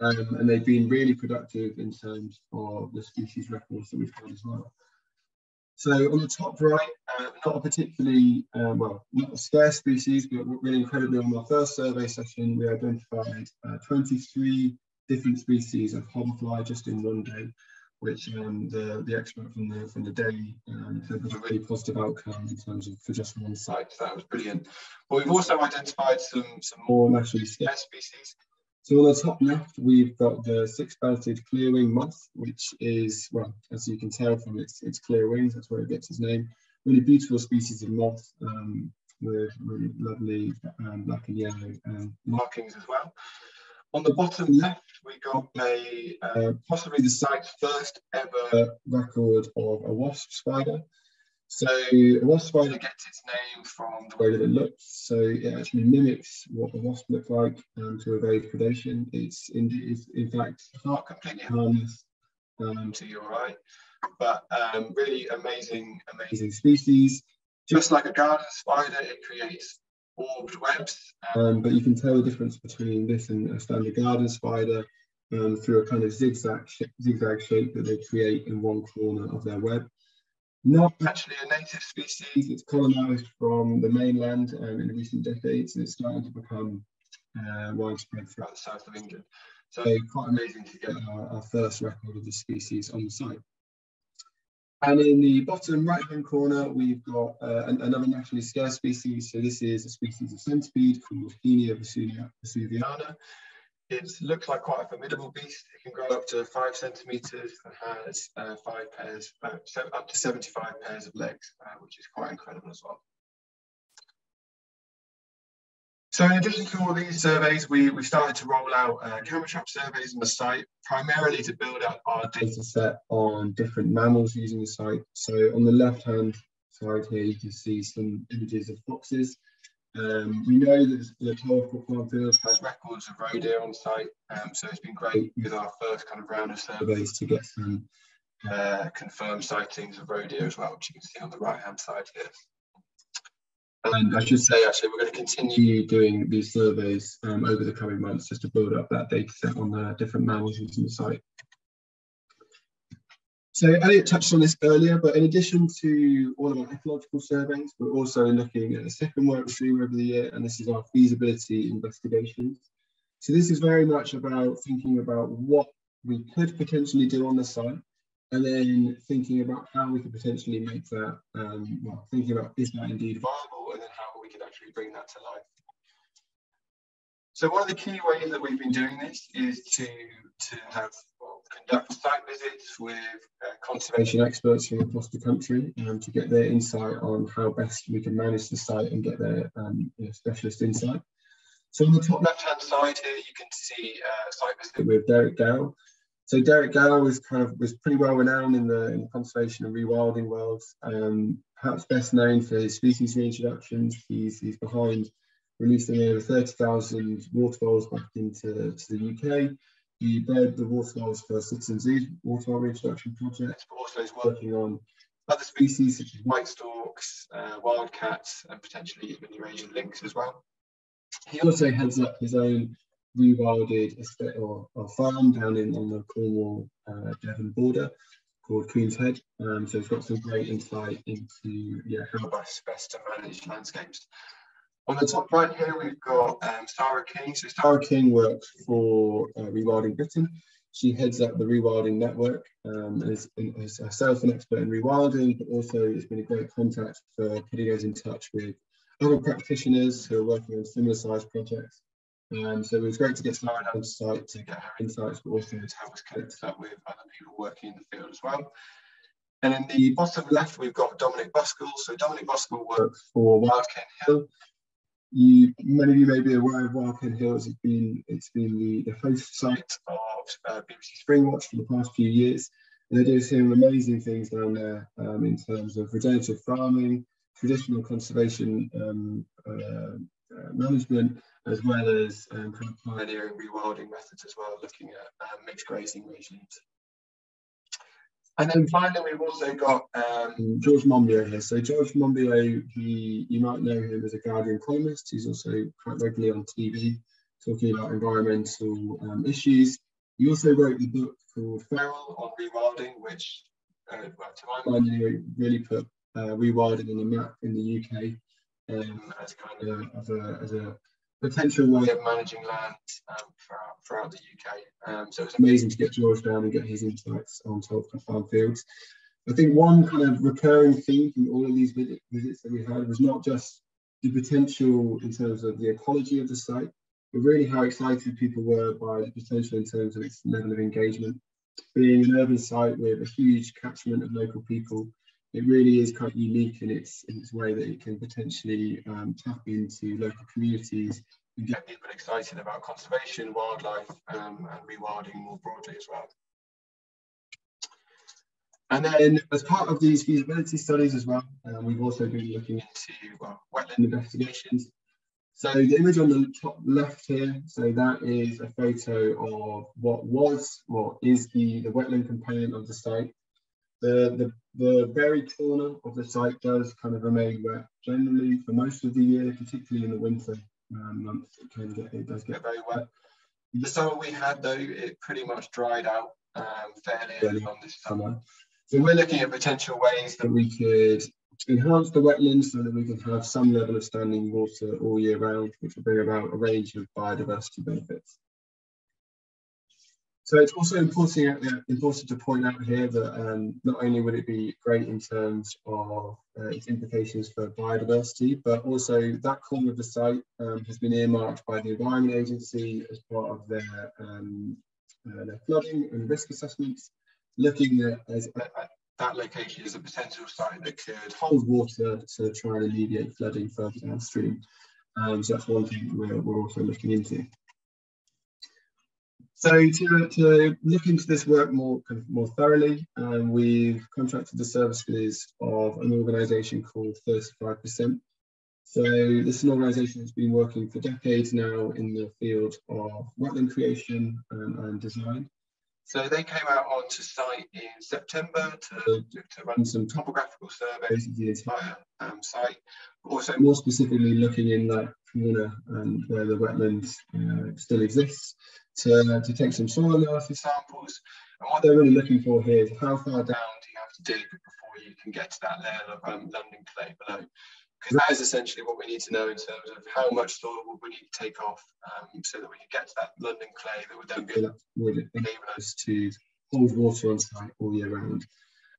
um, and they've been really productive in terms of the species records that we've had as well. So on the top right, uh, not a particularly, uh, well, not a scarce species, but really incredibly on our first survey session, we identified uh, 23 different species of hoverfly just in one day which um, the, the expert from the from the day um, said was a really positive outcome in terms of for just one site. So that was brilliant. But we've also identified some some more naturally scarce species. So on the top left, we've got the six-belted clearwing moth, which is, well, as you can tell from its, its clear wings, that's where it gets its name. Really beautiful species of moth um, with really lovely um, black and yellow um, markings as well. On the bottom left, we got a uh, possibly the site's first ever record of a wasp spider. So a wasp spider gets its name from the way that it looks. So it actually mimics what a wasp looks like um, to evade predation. It's in, it's in fact not completely harmless um, to your eye, but um, really amazing, amazing species. Just like a garden spider, it creates orbed webs, um, but you can tell the difference between this and a standard garden spider um, through a kind of zigzag, zigzag shape that they create in one corner of their web. Not actually a native species, it's colonised from the mainland um, in recent decades and it's starting to become uh, widespread throughout the south of England. So quite amazing to get our, our first record of the species on the site. And in the bottom right hand corner, we've got uh, another nationally scarce species. So this is a species of centipede called Henia vesuviana. It looks like quite a formidable beast. It can grow up to five centimeters and has uh, five pairs, uh, up to 75 pairs of legs, uh, which is quite incredible as well. So in addition to all these surveys, we, we started to roll out uh, camera trap surveys on the site, primarily to build up our data set on different mammals using the site. So on the left-hand side here, you can see some images of foxes. Um, we know that the Tolworth Farm Fields has records of roe deer on site, um, so it's been great with our first kind of round of surveys to get some uh, confirmed sightings of roe deer as well, which you can see on the right-hand side here. And I should say, actually, we're going to continue doing these surveys um, over the coming months just to build up that data set on the different mammals using the site. So Elliot touched on this earlier, but in addition to all of our ecological surveys, we're also looking at a second work stream over the year, and this is our feasibility investigations. So this is very much about thinking about what we could potentially do on the site, and then thinking about how we could potentially make that, um, well, thinking about is that indeed viable, and then how we could actually bring that to life. So one of the key ways that we've been doing this is to, to have conduct site visits with uh, conservation experts from across the country um, to get their insight on how best we can manage the site and get their um, you know, specialist insight. So on the top left-hand side here, you can see a uh, site visit with Derek Gow, so Derek Gow was kind of was pretty well renowned in the, in the conservation and rewilding world. Um, perhaps best known for his species reintroductions. He's he's behind releasing over 30,000 water waterfowl back into to the UK. He led the water voles for Citizen Zoo waterfowl reintroduction project, but also is working on other species such as white storks, uh, wildcats, and potentially even Eurasian lynx as well. He also heads up his own rewilded estate or, or farm down in on the Cornwall uh, Devon border called Queen's Head. Um, so he's got some great insight into yeah how best best to manage landscapes. On the top right here, we've got um, Sarah King. So Sarah King works for uh, Rewilding Britain. She heads up the rewilding network um, and is, is herself an expert in rewilding, but also has been a great contact for putting us in touch with other practitioners who are working on similar sized projects um, so it was great to get Sarah down to site to get her insights, but also to have us connect up with other people working in the field as well. And in the bottom left, we've got Dominic Buscall. So Dominic Buscall works for Wild Ken Hill. You, many of you may be aware of Wild Hills. It's been, it's been the, the host site of uh, BBC Springwatch for the past few years. And they do some amazing things down there um, in terms of regenerative farming, traditional conservation um, uh, uh, management, as well as um, pioneering rewilding methods as well, looking at um, mixed grazing regimes. And then finally, we've also got um, George Monbiot here. So George Monbiot, he, you might know him as a Guardian columnist. He's also quite regularly on TV talking about environmental um, issues. He also wrote the book called Feral on Rewilding, which, uh, to my mind, really put uh, rewilding on the map in the UK um, as kind of a, as a potential way of managing land um, throughout, throughout the UK. Um, so it's amazing to get George down and get his insights on Tolworth Farm Fields. I think one kind of recurring theme from all of these visits that we had was not just the potential in terms of the ecology of the site, but really how excited people were by the potential in terms of its level of engagement. Being an urban site with a huge catchment of local people, it really is quite unique in its in its way that it can potentially um, tap into local communities and get people excited about conservation, wildlife, um, and rewilding more broadly as well. And then as part of these feasibility studies as well, um, we've also been looking into well, wetland investigations. So the image on the top left here, so that is a photo of what was, what is the, the wetland component of the site. The, the, the buried corner of the site does kind of remain wet generally for most of the year, particularly in the winter um, months, it can get, it does get very wet. The summer we had though, it pretty much dried out um, fairly early on this summer. So we're looking at potential ways that we could enhance the wetlands so that we can have some level of standing water all year round, which will bring about a range of biodiversity benefits. So it's also important, important to point out here that um, not only would it be great in terms of uh, its implications for biodiversity, but also that corner of the site um, has been earmarked by the Environment Agency as part of their, um, uh, their flooding and risk assessments looking at, as, at that location as a potential site that could hold water to try and alleviate flooding further downstream. Um, so that's one thing we're, we're also looking into. So to, to look into this work more kind of more thoroughly, um, we've contracted the services of an organisation called 35%. So this is an organisation that's been working for decades now in the field of wetland creation um, and design. So they came out onto site in September to, to run some topographical surveys of the entire um, site, also more specifically looking in that corner and where the wetlands uh, still exists to, to take some soil analysis samples. And what they're really looking for here is how far down do you have to dig before you can get to that layer of um, London clay below because that is essentially what we need to know in terms of how much soil we need to take off um, so that we can get to that London clay that would then be would enable us to hold water on site all year round.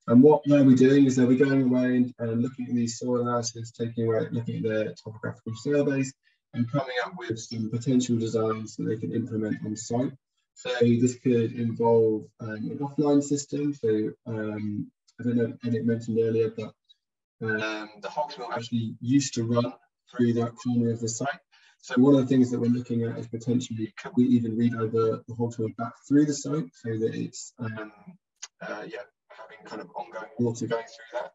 And what they'll be doing is they'll be going around and looking at these soil analysis, taking away, looking at the topographical surveys and coming up with some potential designs that they can implement on site. So this could involve um, an offline system. So um, I don't know Emmett mentioned earlier, but um, the Hogs actually used to run through that corner of the site. So one of the things that we're looking at is potentially could we even redivert the Hogs back through the site so that it's um, uh, yeah having kind of ongoing water going through that.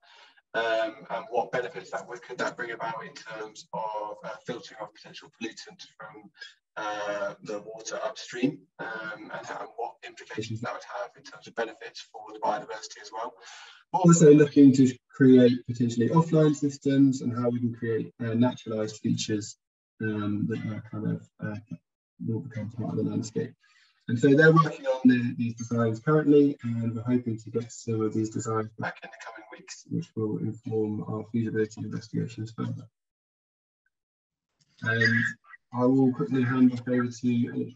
Um, and what benefits that would could that bring about in terms of uh, filtering of potential pollutants from uh, the water upstream um, and, what implications that would have in terms of benefits for the biodiversity as well also looking to create potentially offline systems and how we can create uh, naturalized features um, that are kind of uh, will become part of the landscape. And so they're working on the, these designs currently, and we're hoping to get some of these designs back in the coming weeks, which will inform our feasibility investigations further. And I will quickly hand back over to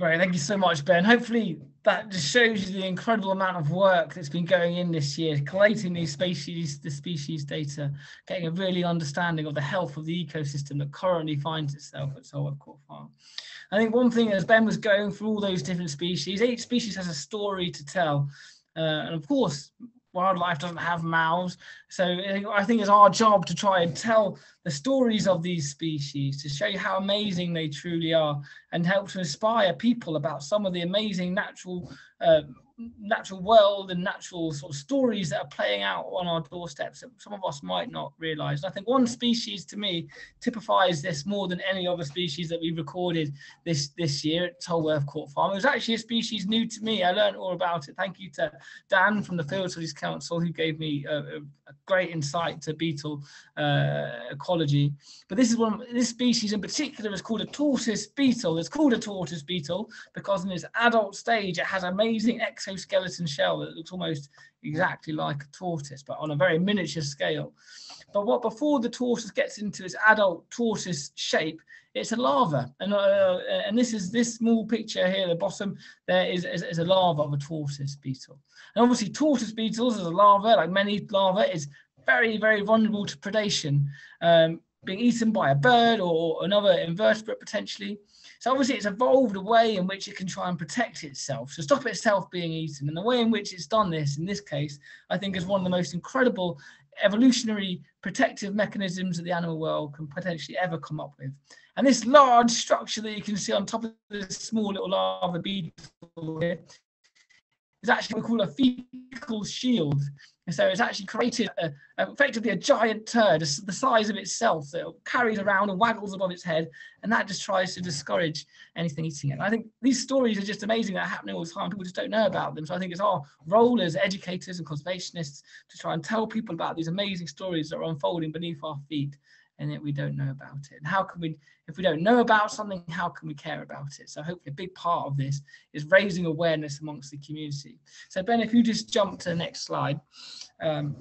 Great, thank you so much, Ben. Hopefully, that just shows you the incredible amount of work that's been going in this year, collating these species, the species data, getting a really understanding of the health of the ecosystem that currently finds itself at Tolworth Court Farm. I think one thing as Ben was going through all those different species, each species has a story to tell. Uh, and of course, wildlife doesn't have mouths. So I think it's our job to try and tell the stories of these species, to show you how amazing they truly are and help to inspire people about some of the amazing natural uh, natural world and natural sort of stories that are playing out on our doorsteps that some of us might not realize. I think one species to me typifies this more than any other species that we recorded this this year at Tolworth Court Farm. It was actually a species new to me. I learned all about it. Thank you to Dan from the Field Studies Council who gave me a, a, great insight to beetle uh, ecology. But this is one this species in particular is called a tortoise beetle. It's called a tortoise beetle because in its adult stage it has amazing exoskeleton shell that looks almost exactly like a tortoise, but on a very miniature scale. But what before the tortoise gets into its adult tortoise shape, it's a larva, and uh, and this is this small picture here. At the bottom there is, is, is a larva of a tortoise beetle, and obviously tortoise beetles as a larva, like many larvae, is very very vulnerable to predation. Um, being eaten by a bird or another invertebrate potentially. So obviously it's evolved a way in which it can try and protect itself, to stop itself being eaten. And the way in which it's done this, in this case, I think is one of the most incredible evolutionary protective mechanisms that the animal world can potentially ever come up with. And this large structure that you can see on top of this small little larva beetle here is actually what we call a fecal shield. So it's actually created a, effectively a giant turd, the size of itself, that carries around and waggles above its head, and that just tries to discourage anything eating it. And I think these stories are just amazing that are happening all the time. People just don't know about them. So I think it's our role as educators and conservationists to try and tell people about these amazing stories that are unfolding beneath our feet and yet we don't know about it. And how can we, if we don't know about something, how can we care about it? So hopefully a big part of this is raising awareness amongst the community. So Ben, if you just jump to the next slide. Um,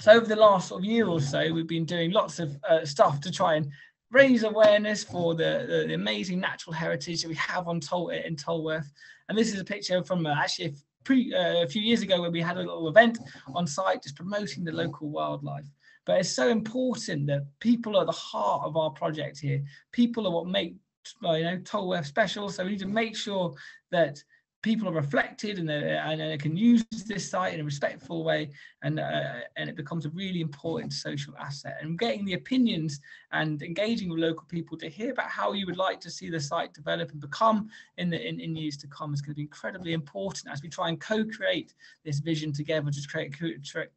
so over the last sort of year or so, we've been doing lots of uh, stuff to try and raise awareness for the, the, the, amazing natural heritage that we have on Tol in Tolworth. And this is a picture from uh, actually a, pre, uh, a few years ago when we had a little event on site just promoting the local wildlife. But it's so important that people are the heart of our project here. People are what make you know Tolworth special. So we need to make sure that people are reflected and, and, and can use this site in a respectful way and uh, and it becomes a really important social asset and getting the opinions and engaging with local people to hear about how you would like to see the site develop and become in the in, in years to come is going to be incredibly important as we try and co-create this vision together to create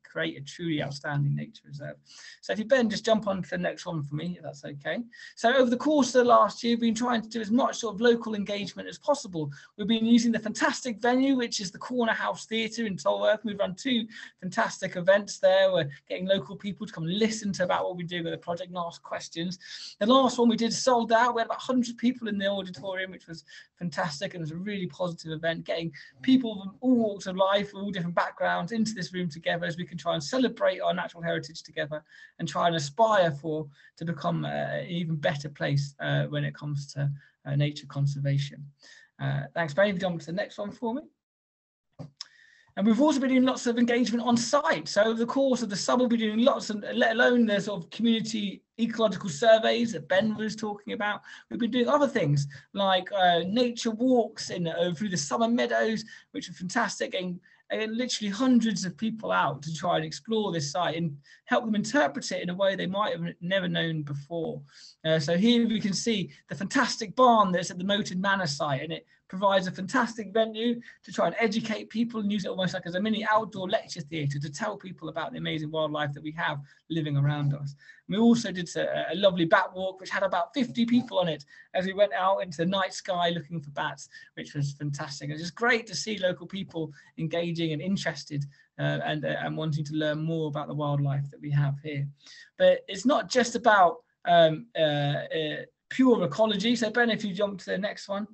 create a truly outstanding nature reserve so if you Ben just jump on to the next one for me if that's okay so over the course of the last year we've been trying to do as much sort of local engagement as possible we've been using the fantastic venue, which is the Corner House Theatre in Tolworth. We've run two fantastic events there. We're getting local people to come listen to about what we're doing with the project and ask questions. The last one we did sold out. We had about 100 people in the auditorium, which was fantastic and it was a really positive event, getting people from all walks of life, all different backgrounds into this room together as we can try and celebrate our natural heritage together and try and aspire for to become uh, an even better place uh, when it comes to uh, nature conservation. Uh, thanks, Ben. You've jumped to the next one for me. And we've also been doing lots of engagement on site. So over the course of the summer, we'll be doing lots of, let alone the sort of community ecological surveys that Ben was talking about. We've been doing other things like uh, nature walks in uh, through the summer meadows, which are fantastic, and, and literally hundreds of people out to try and explore this site and help them interpret it in a way they might have never known before. Uh, so here we can see the fantastic barn that's at the Moated Manor site, and it provides a fantastic venue to try and educate people and use it almost like as a mini outdoor lecture theatre to tell people about the amazing wildlife that we have living around us. We also did a, a, lovely bat walk, which had about 50 people on it as we went out into the night sky looking for bats, which was fantastic. It's just great to see local people engaging and interested uh, and, uh, and wanting to learn more about the wildlife that we have here. But it's not just about um, uh, uh pure ecology. So Ben, if you jump to the next one,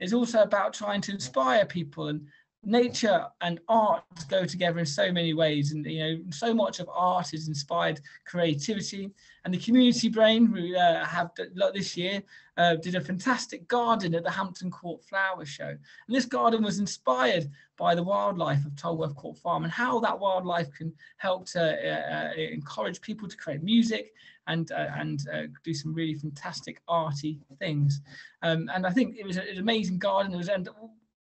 is also about trying to inspire people and nature and art go together in so many ways and you know so much of art is inspired creativity. And the community brain we uh, have this year uh, did a fantastic garden at the hampton court flower show. And this garden was inspired by the wildlife of tolworth court farm and how that wildlife can help to uh, uh encourage people to create music and uh, and uh, do some really fantastic arty things. Um, and I think it was an amazing garden. It was and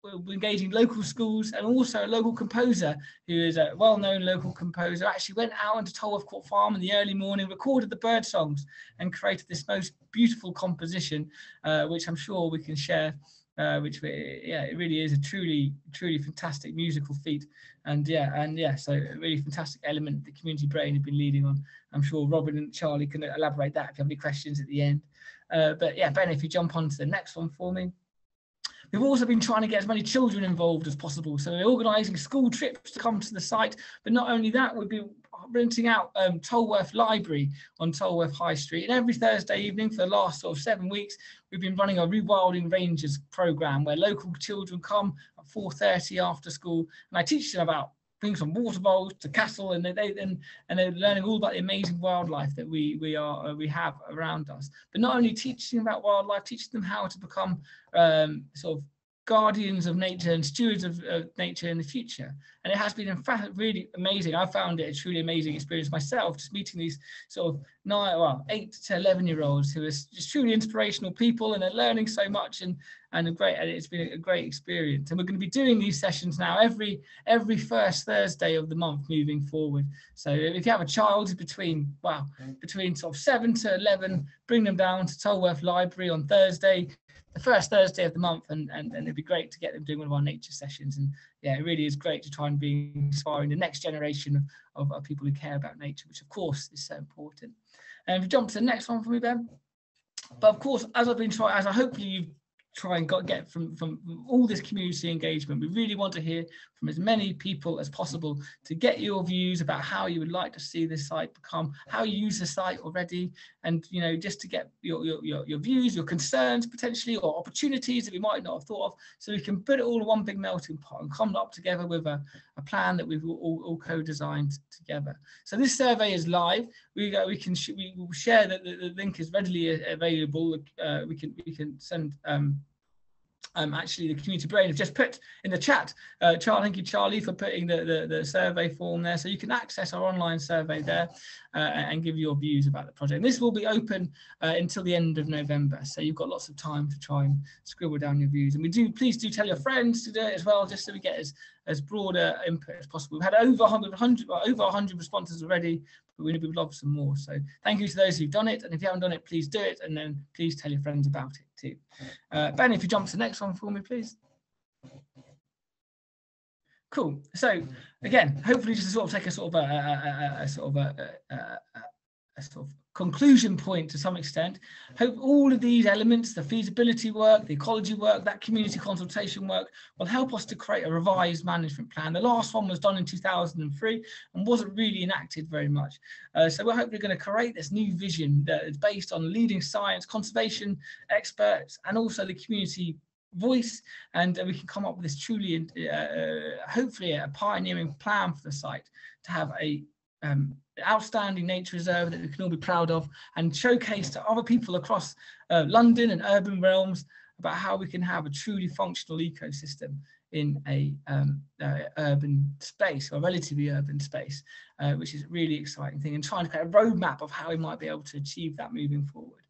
we're engaging local schools and also a local composer who is a well-known local composer actually went out into Tolworth Court Farm in the early morning, recorded the bird songs and created this most beautiful composition, uh, which I'm sure we can share uh, which yeah, it really is a truly, truly fantastic musical feat. And yeah, and yeah, so a really fantastic element the community brain have been leading on. I'm sure Robin and Charlie can elaborate that if you have any questions at the end. Uh, but yeah, Ben, if you jump on to the next one for me. We've also been trying to get as many children involved as possible. So we're organising school trips to come to the site. But not only that, we've been renting out um, Tolworth Library on Tolworth High Street. And every Thursday evening for the last sort of seven weeks, we've been running a Rewilding Rangers program where local children come at 4.30 after school and I teach them about things from water voles to castle and they, they and, and they're learning all about the amazing wildlife that we we are uh, we have around us but not only teaching them about wildlife teaching them how to become um, sort of guardians of nature and stewards of, of, nature in the future. And it has been, in fact, really amazing. I found it a truly amazing experience myself, just meeting these sort of nine, well, eight to 11 year olds who are just truly inspirational people and they're learning so much and, and a great, and it's been a great experience. And we're going to be doing these sessions now every, every first Thursday of the month moving forward. So if you have a child between, wow, mm. between sort of seven to 11, bring them down to Tolworth Library on Thursday the first Thursday of the month, and, and, and it'd be great to get them doing one of our nature sessions. And yeah, it really is great to try and be inspiring the next generation of, of people who care about nature, which of course is so important. And if you jump to the next one for me, Ben. But of course, as I've been trying, as I hopefully you've try and got, get from, from all this community engagement. We really want to hear from as many people as possible to get your views about how you would like to see this site become, how you use the site already, and you know just to get your, your, your, views, your concerns potentially, or opportunities that we might not have thought of, so we can put it all in one big melting pot and come up together with a, a plan that we've all, all co-designed together. So this survey is live. We uh, we can we will share that the, the, link is readily available. Uh, we can we can send um, um, actually the community brain have just put in the chat. Uh, Charlie, thank you, Charlie, for putting the, the, the, survey form there. So you can access our online survey there uh, and give your views about the project. And this will be open uh, until the end of November. So you've got lots of time to try and scribble down your views. And we do, please do tell your friends to do it as well, just so we get as, as broader input as possible. We've had over 100, over 100 responses already, but we would love some more. So thank you to those who've done it. And if you haven't done it, please do it. And then please tell your friends about it too. Uh, ben, if you jump to the next one for me, please. Cool. So again, hopefully just to sort of take a sort of a, a, a, a sort of a, sort of conclusion point to some extent. Hope all of these elements, the feasibility work, the ecology work, that community consultation work will help us to create a revised management plan. The last one was done in 2003 and wasn't really enacted very much. Uh, so we're hopefully going to create this new vision that is based on leading science, conservation experts, and also the community voice and we can come up with this truly uh, hopefully a pioneering plan for the site to have a um, outstanding nature reserve that we can all be proud of and showcase to other people across uh, London and urban realms about how we can have a truly functional ecosystem in a um, urban space or relatively urban space, uh, which is a really exciting thing and trying to create a roadmap of how we might be able to achieve that moving forward.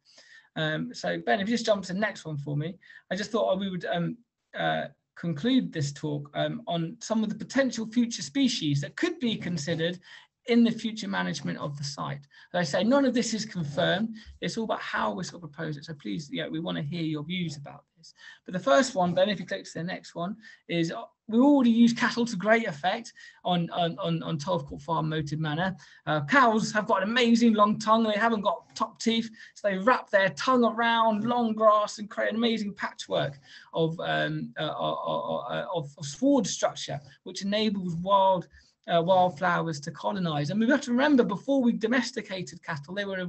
Um, so Ben, if you just jump to the next one for me, I just thought we would um, uh, conclude this talk um, on some of the potential future species that could be considered in the future management of the site. As I say, none of this is confirmed. It's all about how we sort of propose it. So please, yeah, we want to hear your views about this. But the first one, Ben, if you click to the next one, is uh, we already use cattle to great effect on on on, on Farm Moated Manor. Uh, cows have got an amazing long tongue. They haven't got top teeth, so they wrap their tongue around long grass and create an amazing patchwork of um, uh, uh, of, of sward structure, which enables wild uh, wildflowers to colonize. And we have to remember before we domesticated cattle, they were a,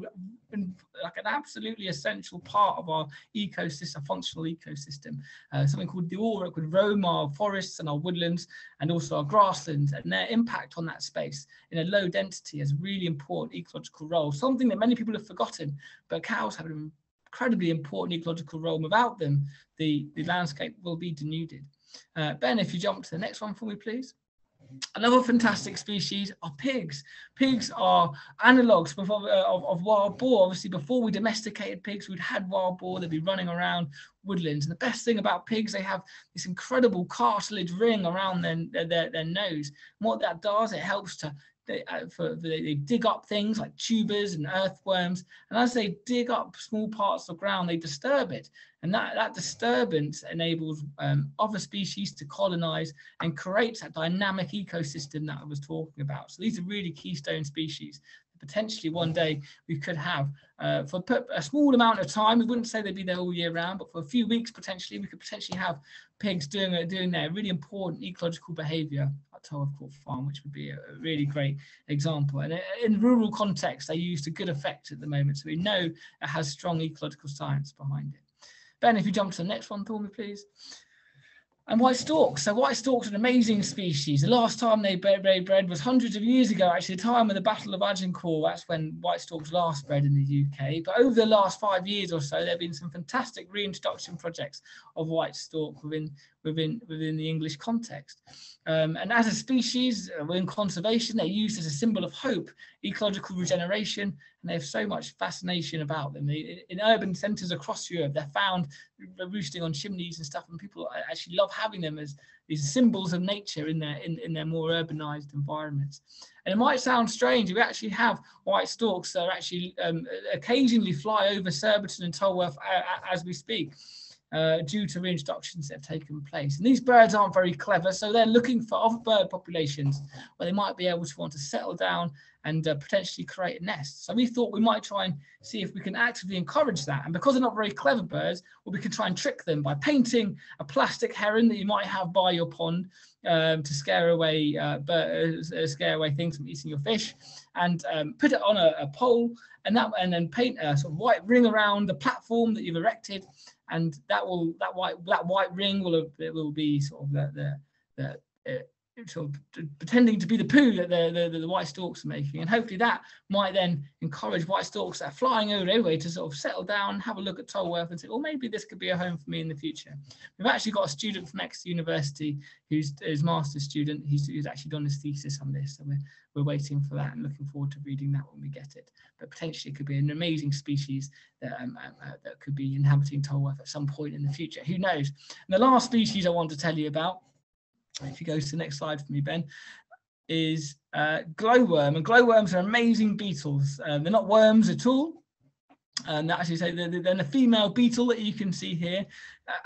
like an absolutely essential part of our ecosystem, functional ecosystem. Uh, something called the auroch would roam our forests and our woodlands and also our grasslands and their impact on that space in a low density has really important ecological role, something that many people have forgotten, but cows have an incredibly important ecological role. Without them, the, the landscape will be denuded. Uh, ben, if you jump to the next one for me, please. Another fantastic species are pigs. Pigs are analogues of, of, of, wild boar. Obviously, before we domesticated pigs, we'd had wild boar. They'd be running around woodlands. And the best thing about pigs, they have this incredible cartilage ring around their, their, their nose. And what that does, it helps to they, uh, for, they, they, dig up things like tubers and earthworms. And as they dig up small parts of ground, they disturb it. And that, that disturbance enables um, other species to colonize and creates that dynamic ecosystem that I was talking about. So these are really keystone species. Potentially one day we could have uh, for a small amount of time. We wouldn't say they'd be there all year round, but for a few weeks potentially we could potentially have pigs doing doing their really important ecological behaviour Tolworth Court Farm, which would be a really great example. And in rural context, they used to good effect at the moment. So we know it has strong ecological science behind it. Ben, if you jump to the next one for me, please. And white storks. So white storks are an amazing species. The last time they bred, bred was hundreds of years ago, actually, the time of the Battle of Agincourt. That's when white storks last bred in the UK. But over the last five years or so, there have been some fantastic reintroduction projects of white stork within within within the English context. Um, and as a species, uh, in conservation, they're used as a symbol of hope, ecological regeneration, and they have so much fascination about them. They, in urban centres across Europe, they're found roosting on chimneys and stuff, and people actually love having them as these symbols of nature in their in, in their more urbanized environments. And it might sound strange, we actually have white storks that actually um, occasionally fly over Surbiton and Tolworth uh, as we speak uh, due to reintroductions that have taken place. And these birds aren't very clever, so they're looking for other bird populations where they might be able to want to settle down and uh, potentially create a nest. So we thought we might try and see if we can actively encourage that. And because they're not very clever birds, well, we can try and trick them by painting a plastic heron that you might have by your pond um, to scare away uh, birds, uh, scare away things from eating your fish, and um, put it on a, a pole, and that and then paint a sort of white ring around the platform that you've erected, and that will that white that white ring will it will be sort of the the, the sort of pretending to be the poo that the, the, the, white storks are making. And hopefully that might then encourage white storks that are flying over anyway to sort of settle down, have a look at Tolworth and say, well, maybe this could be a home for me in the future. We've actually got a student from Exeter University who's his master's student, who's, who's actually done his thesis on this. So we're, we're waiting for that and looking forward to reading that when we get it. But potentially it could be an amazing species that, um, uh, uh, that could be inhabiting Tolworth at some point in the future. Who knows? And the last species I want to tell you about if you go to the next slide for me, Ben, is uh, glowworm. And glowworms are amazing beetles. Uh, they're not worms at all. And actually, say so then a female beetle that you can see here.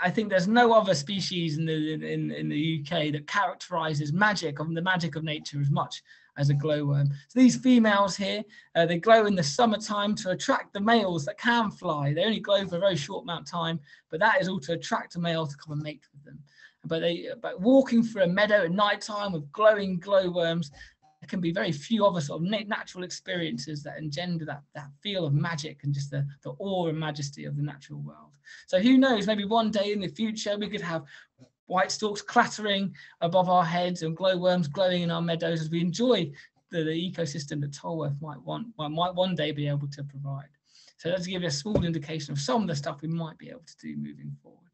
I think there's no other species in the in, in the UK that characterizes magic of the magic of nature as much as a glowworm. So these females here, uh, they glow in the summertime to attract the males that can fly. They only glow for a very short amount of time, but that is all to attract a male to come and mate with them but they but walking through a meadow at night time with glowing glowworms there can be very few other sort of natural experiences that engender that that feel of magic and just the, the awe and majesty of the natural world. So who knows maybe one day in the future we could have white storks clattering above our heads and glowworms glowing in our meadows as we enjoy the, the ecosystem that Tolworth might want might one day be able to provide. So let's give you a small indication of some of the stuff we might be able to do moving forward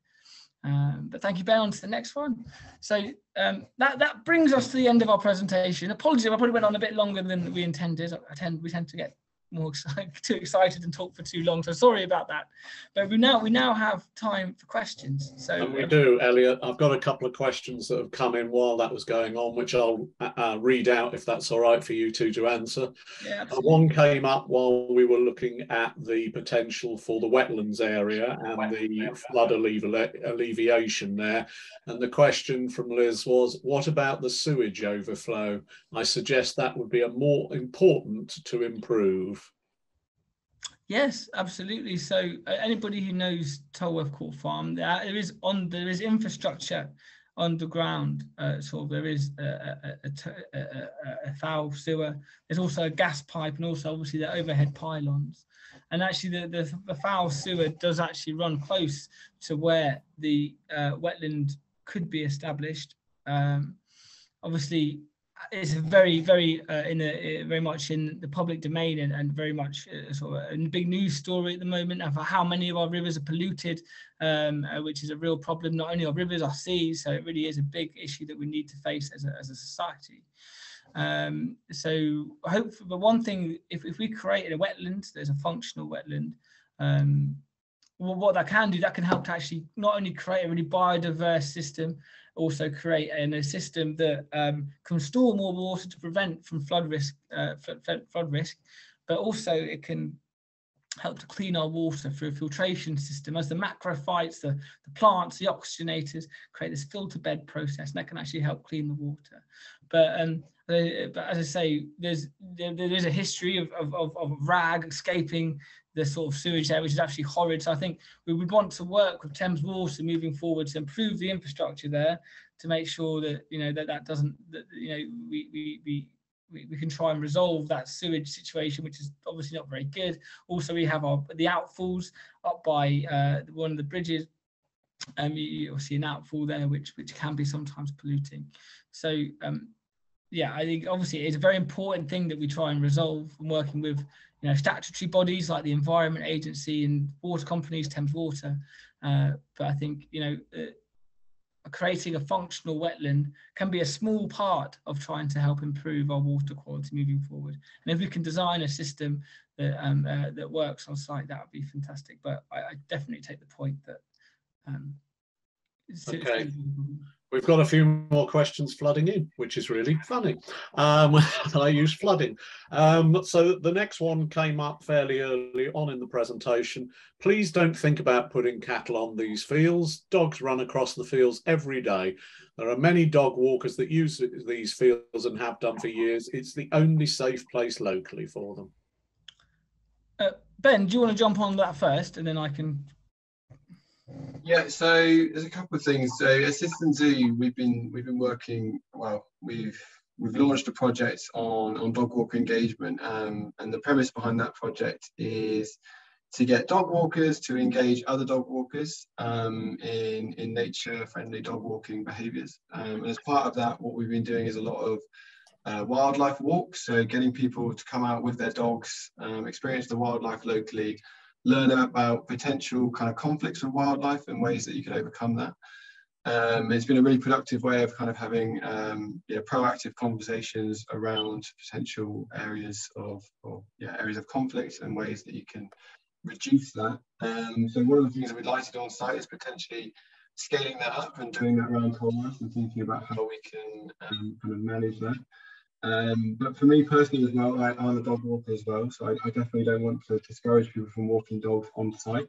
um, but thank you, Ben. On to the next one. So um, that that brings us to the end of our presentation. Apologies, I probably went on a bit longer than we intended. I tend we tend to get more excited, too excited and talk for too long. So sorry about that. But we now we now have time for questions. So and we do, Elliot. I've got a couple of questions that have come in while that was going on, which I'll uh, uh read out if that's all right for you two to answer. Yeah, uh, one came up while we were looking at the potential for the wetlands area and the flood alleviation there. And the question from Liz was, what about the sewage overflow? I suggest that would be a more important to improve. Yes, absolutely. So uh, anybody who knows Tolworth Court Farm, there, is on there is infrastructure underground. Uh, sort of there is a, a, a, a, a foul sewer. There's also a gas pipe and also obviously the overhead pylons. And actually the, the, the foul sewer does actually run close to where the uh, wetland could be established. Um, obviously it's very, very uh, in a, very much in the public domain and, and very much uh, sort of a big news story at the moment of how many of our rivers are polluted, um, uh, which is a real problem. Not only our rivers, our seas. So it really is a big issue that we need to face as a, as a society. Um, so hopefully, but one thing, if, if we create a wetland, there's a functional wetland. Um, well, what that can do, that can help to actually not only create a really biodiverse system, also create a system that um, can store more water to prevent from flood risk, uh, flood, flood risk, but also it can help to clean our water through a filtration system as the macrophytes, the, the plants, the oxygenators create this filter bed process and that can actually help clean the water. But um, but as I say, there's there, there is a history of, of, of rag escaping the sort of sewage there, which is actually horrid. So I think we would want to work with Thames Water moving forward to improve the infrastructure there to make sure that you know that that doesn't that you know we we we we, can try and resolve that sewage situation, which is obviously not very good. Also, we have our the outfalls up by uh, one of the bridges. Um, you, will see an outfall there, which which can be sometimes polluting. So um, yeah, I think obviously it's a very important thing that we try and resolve and working with you know statutory bodies like the Environment Agency and water companies, Thames Water. Uh, but I think you know uh, creating a functional wetland can be a small part of trying to help improve our water quality moving forward. And if we can design a system that um, uh, that works on site, that would be fantastic. But I, I definitely take the point that. Um, okay. We've got a few more questions flooding in, which is really funny. Um, I use flooding. Um, so the next one came up fairly early on in the presentation. Please don't think about putting cattle on these fields. Dogs run across the fields every day. There are many dog walkers that use these fields and have done for years. It's the only safe place locally for them. Uh, ben, do you want to jump on that first and then I can yeah, so there's a couple of things. So Citizen Zoo, we've been we've been working. Well, we've we've launched a project on on dog walker engagement, um, and the premise behind that project is to get dog walkers to engage other dog walkers um, in in nature friendly dog walking behaviours. Um, and as part of that, what we've been doing is a lot of uh, wildlife walks, so getting people to come out with their dogs, um, experience the wildlife locally, learn about potential kind of conflicts with wildlife and ways that you can overcome that. Um, it's been a really productive way of kind of having um, yeah, proactive conversations around potential areas of, or, yeah, areas of conflict and ways that you can reduce that. Um, so one of the things that we'd like to do on site is potentially scaling that up and doing that around whole and thinking about how we can um, kind of manage that. Um, but for me personally as well, I, am a dog walker as well, so I, I, definitely don't want to discourage people from walking dogs on site.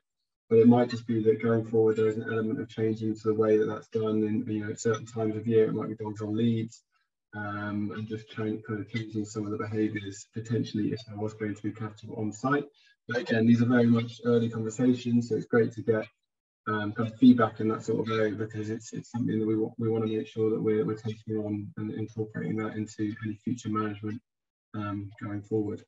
But it might just be that going forward, there is an element of changing to the way that that's done. And you know, at certain times of year, it might be dogs on leads, um, and just trying kind of changing some of the behaviours potentially if there was going to be cattle on site. But again, these are very much early conversations, so it's great to get um, kind of feedback in that sort of area because it's it's something that we want we want to make sure that we're, we're taking on and incorporating that into any future management um, going forward.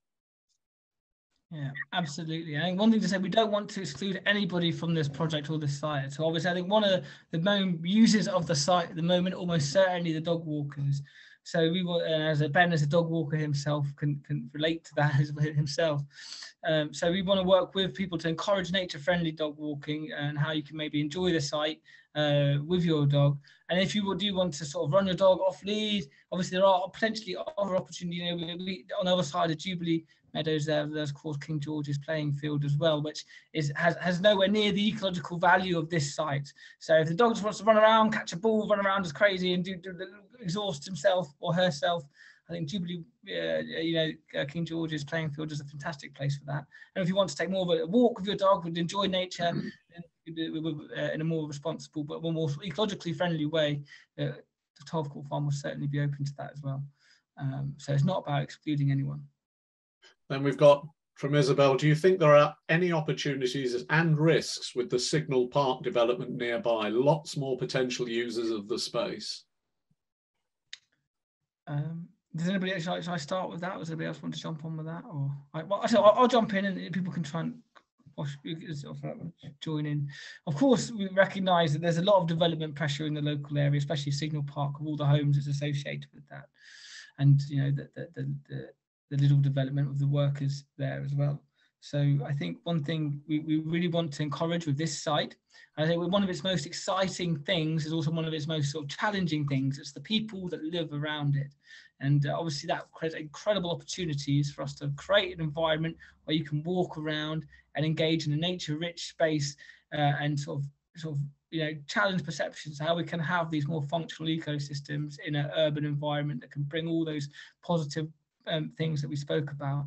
Yeah, absolutely. I think one thing to say, we don't want to exclude anybody from this project or this site. So obviously, I think one of the main users of the site at the moment, almost certainly the dog walkers. So we will, as a Ben, as a dog walker himself, can can relate to that as himself. Um, so we want to work with people to encourage nature-friendly dog walking and how you can maybe enjoy the site uh, with your dog. And if you do want to sort of run your dog off lead, obviously there are potentially other opportunities. You know, we, on the other side of Jubilee Meadows, there, there's called King George's playing field as well, which is has, has nowhere near the ecological value of this site. So if the dog just wants to run around, catch a ball, run around as crazy and do, do exhaust himself or herself, I think Jubilee, uh, you know, uh, King George's playing field is a fantastic place for that. And if you want to take more of a walk with your dog and enjoy nature uh, in a more responsible but more ecologically friendly way, uh, the Court Farm will certainly be open to that as well. Um, so it's not about excluding anyone. Then we've got from Isabel, do you think there are any opportunities and risks with the Signal Park development nearby? Lots more potential users of the space. Um, does anybody else, should I start with that? Does anybody else want to jump on with that? Or I, well, I'll, I'll jump in and people can try and join in. Of course, we recognise that there's a lot of development pressure in the local area, especially Signal Park, with all the homes that's associated with that, and you know the the, the, the, the little development of the workers there as well. So I think one thing we, we really want to encourage with this site, I think one of its most exciting things is also one of its most sort of challenging things. It's the people that live around it. And uh, obviously that creates incredible opportunities for us to create an environment where you can walk around and engage in a nature-rich space uh, and sort of, sort of, you know, challenge perceptions, how we can have these more functional ecosystems in an urban environment that can bring all those positive um, things that we spoke about.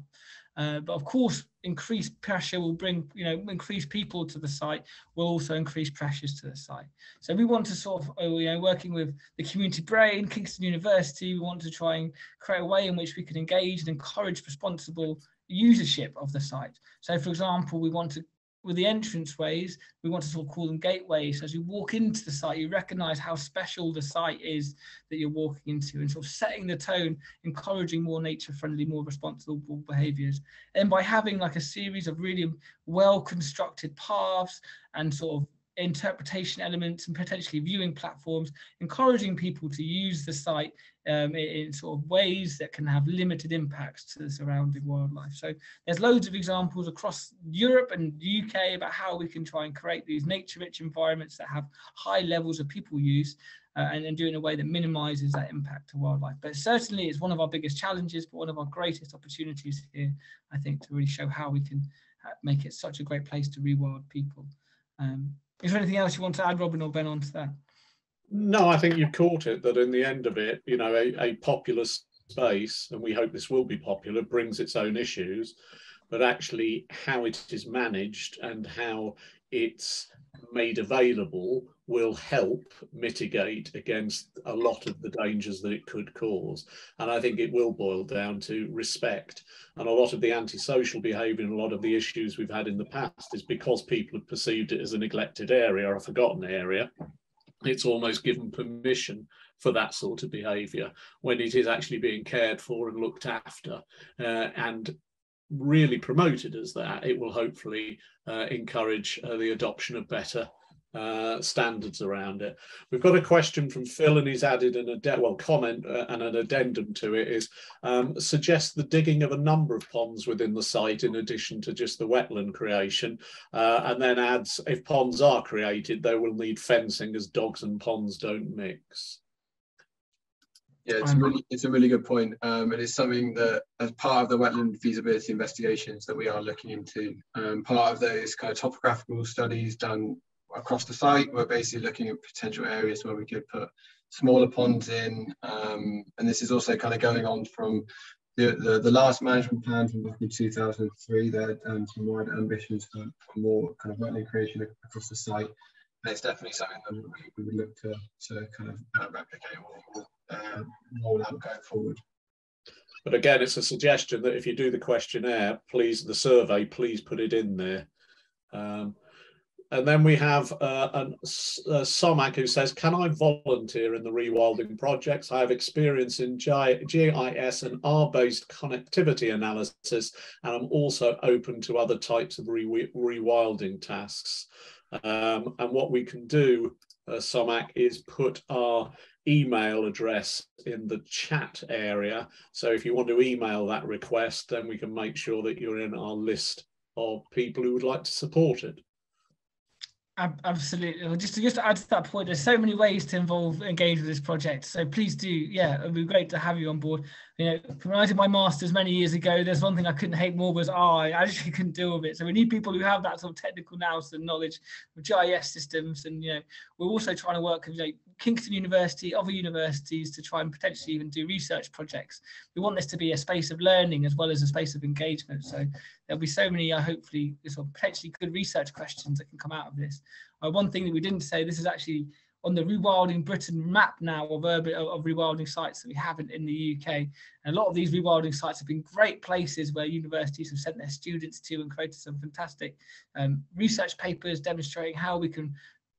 Uh, but of course, increased pressure will bring, you know, increased people to the site will also increase pressures to the site. So we want to sort of, uh, you know, working with the community brain, Kingston University, we want to try and create a way in which we can engage and encourage responsible usership of the site. So for example, we want to with the entranceways, we want to sort of call them gateways. So as you walk into the site, you recognize how special the site is that you're walking into and sort of setting the tone, encouraging more nature friendly, more responsible behaviors. And by having like a series of really well constructed paths and sort of interpretation elements and potentially viewing platforms, encouraging people to use the site um, in, sort of ways that can have limited impacts to the surrounding wildlife. So there's loads of examples across Europe and the UK about how we can try and create these nature-rich environments that have high levels of people use uh, and, and do in a way that minimizes that impact to wildlife. But certainly it's one of our biggest challenges, but one of our greatest opportunities here, I think, to really show how we can uh, make it such a great place to rewild people. Um, is there anything else you want to add, Robin or Ben, onto that? No, I think you've caught it that in the end of it, you know, a, a popular space, and we hope this will be popular, brings its own issues, but actually how it is managed and how it's made available will help mitigate against a lot of the dangers that it could cause. And I think it will boil down to respect. And a lot of the antisocial behaviour and a lot of the issues we've had in the past is because people have perceived it as a neglected area or a forgotten area it's almost given permission for that sort of behaviour when it is actually being cared for and looked after uh, and really promoted as that it will hopefully uh, encourage uh, the adoption of better uh, standards around it. We've got a question from Phil, and he's added an addendum, well comment uh, and an addendum to it is um, suggest the digging of a number of ponds within the site in addition to just the wetland creation, uh, and then adds if ponds are created, they will need fencing as dogs and ponds don't mix. Yeah, it's a really it's a really good point, um, and it's something that as part of the wetland feasibility investigations that we are looking into. Um, part of those kind of topographical studies done across the site. We're basically looking at potential areas where we could put smaller ponds in. Um, and this is also kind of going on from the, the, the, last management plan from back in 2003. There um, some wider ambitions for, more kind of wetland creation across the site. And it's definitely something that we, we would look to, to kind of uh, replicate or uh, roll out going forward. But again, it's a suggestion that if you do the questionnaire, please, the survey, please put it in there. Um, and then we have uh, an, uh, Somac who says, can I volunteer in the rewilding projects? I have experience in GIS and R-based connectivity analysis, and I'm also open to other types of re rewilding tasks. Um, and what we can do, uh, Somac, is put our email address in the chat area. So if you want to email that request, then we can make sure that you're in our list of people who would like to support it. Absolutely. Just to, just to add to that point, there's so many ways to involve, engage with this project. So please do, yeah, it'd be great to have you on board. You know, when I did my masters many years ago, there's one thing I couldn't hate more was oh, I actually couldn't deal with it. So we need people who have that sort of technical nous and knowledge of GIS systems. And you know, we're also trying to work with you know, Kingston University, other universities to try and potentially even do research projects. We want this to be a space of learning as well as a space of engagement. So there'll be so many, uh, hopefully, sort of potentially good research questions that can come out of this. Uh, one thing that we didn't say, this is actually on the Rewilding Britain map now of urban of rewilding sites that we haven't in the UK. And a lot of these rewilding sites have been great places where universities have sent their students to and created some fantastic um, research papers demonstrating how we can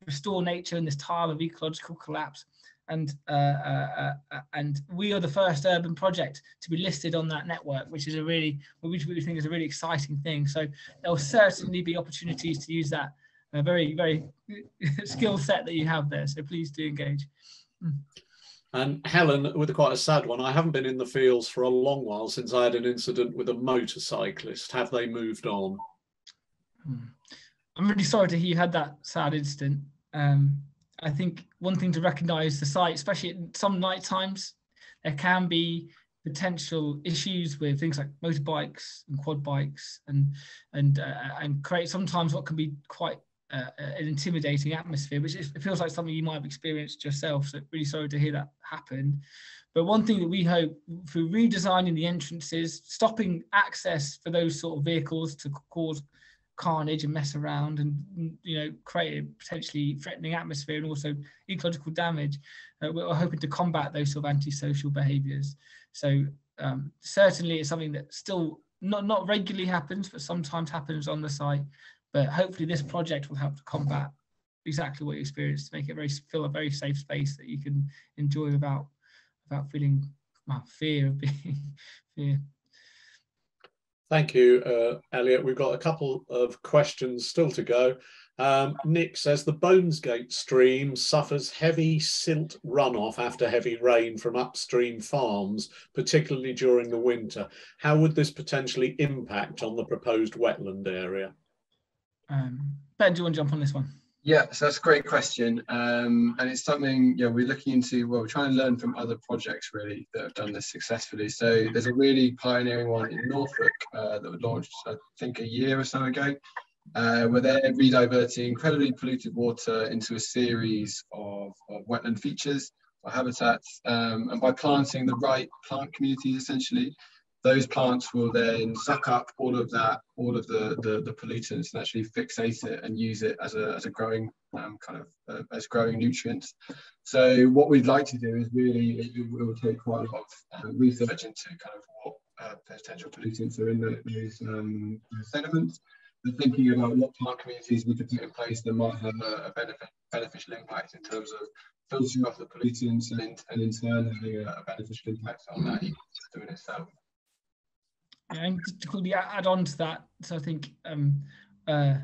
restore nature in this time of ecological collapse. And uh, uh, uh, and we are the first urban project to be listed on that network, which is a really, which we think is a really exciting thing. So there will certainly be opportunities to use that a very, very skill set that you have there. So please do engage. Mm. And Helen, with a quite a sad one, I haven't been in the fields for a long while since I had an incident with a motorcyclist. Have they moved on? Hmm. I'm really sorry to hear you had that sad incident. Um, I think one thing to recognise the site, especially at some night times, there can be potential issues with things like motorbikes and quad bikes and and uh, and create sometimes what can be quite uh, an intimidating atmosphere, which it feels like something you might have experienced yourself. So really sorry to hear that happen. But one thing that we hope through redesigning the entrances, stopping access for those sort of vehicles to cause carnage and mess around and you know create a potentially threatening atmosphere and also ecological damage, uh, we're hoping to combat those sort of antisocial behaviours. So um, certainly it's something that still not not regularly happens, but sometimes happens on the site. But hopefully, this project will help to combat exactly what you experienced to make it very feel a very safe space that you can enjoy without without feeling well, fear of being fear. Thank you, uh, Elliot. We've got a couple of questions still to go. Um, Nick says the Bonesgate stream suffers heavy silt runoff after heavy rain from upstream farms, particularly during the winter. How would this potentially impact on the proposed wetland area? Um, ben, do you want to jump on this one? Yeah, so that's a great question. Um, and it's something yeah, we're looking into, well, we're trying to learn from other projects really that have done this successfully. So there's a really pioneering one in Norfolk uh, that was launched, I think, a year or so ago, uh, where they're rediverting incredibly polluted water into a series of, of wetland features or habitats. Um, and by planting the right plant communities, essentially, those plants will then suck up all of that, all of the, the, the pollutants and actually fixate it and use it as a, as a growing um, kind of uh, as growing nutrients. So what we'd like to do is really, it, will take quite a lot of uh, research into kind of what uh, potential pollutants are in the, those, um, sediments and thinking about what plant communities we could put in place that might have a, a benefit, beneficial impact in terms of filtering off the pollutants and in, and in turn having a, a beneficial impact on that ecosystem in itself and to quickly add on to that, so I think um, uh,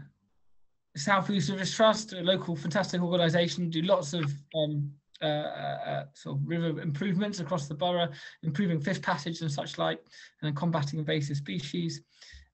South East Rivers Trust, a local fantastic organisation, do lots of um, uh, uh, sort of river improvements across the borough, improving fish passage and such like, and combating invasive species.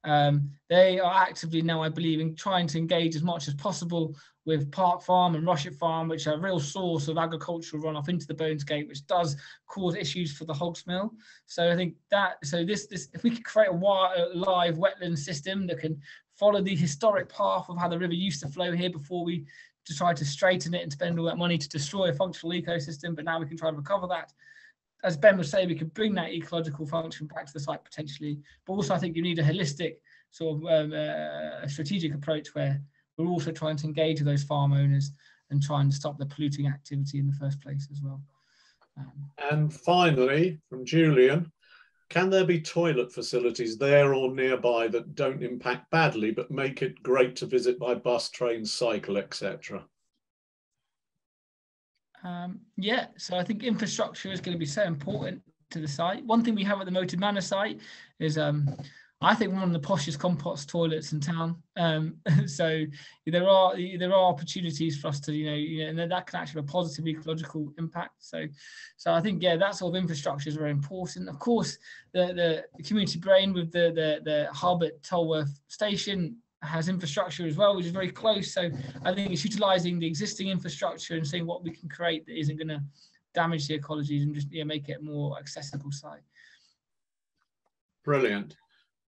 Um, they are actively now, I believe, in trying to engage as much as possible with Park Farm and Rushett Farm, which are a real source of agricultural runoff into the Bonesgate, which does cause issues for the Hogsmill. So I think that so this this if we could create a, a live wetland system that can follow the historic path of how the river used to flow here before we to try to straighten it and spend all that money to destroy a functional ecosystem, but now we can try to recover that. As Ben was saying, we could bring that ecological function back to the site potentially, but also I think you need a holistic sort of um, uh, strategic approach where we're also trying to engage with those farm owners and trying to stop the polluting activity in the first place as well. Um, and finally, from Julian, can there be toilet facilities there or nearby that don't impact badly but make it great to visit by bus, train, cycle, etc.? Um, yeah, so I think infrastructure is going to be so important to the site. One thing we have at the Moated Manor site is um, I think one of the poshest compost toilets in town. Um, so there are there are opportunities for us to you know, you know and that can actually have a positive ecological impact. So so I think yeah that sort of infrastructure is very important. Of course the the community brain with the the the hub at Tolworth station has infrastructure as well, which is very close. So I think it's utilising the existing infrastructure and seeing what we can create that isn't going to damage the ecologies and just yeah, make it a more accessible site. Brilliant.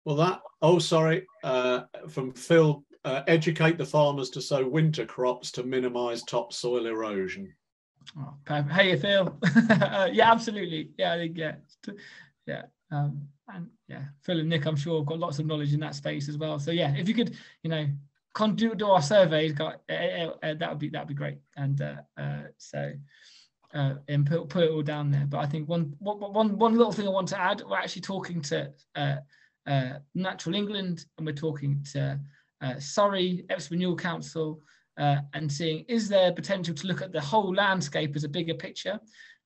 Well, that, oh, sorry, uh, from Phil, uh, educate the farmers to sow winter crops to minimise topsoil erosion. Oh, perfect. Hey, Phil. uh, yeah, absolutely. Yeah, I think, yeah. Yeah. Um, and yeah, Phil and Nick, I'm sure, have got lots of knowledge in that space as well. So yeah, if you could, you know, con- do, do our surveys, uh, uh, uh, that would be that would be great. And so, and put, put it all down there. But I think one, one, one little thing I want to add, we're actually talking to uh, Natural England, and we're talking to uh, Surrey, Epsom and Ewell Council, uh, and seeing is there potential to look at the whole landscape as a bigger picture.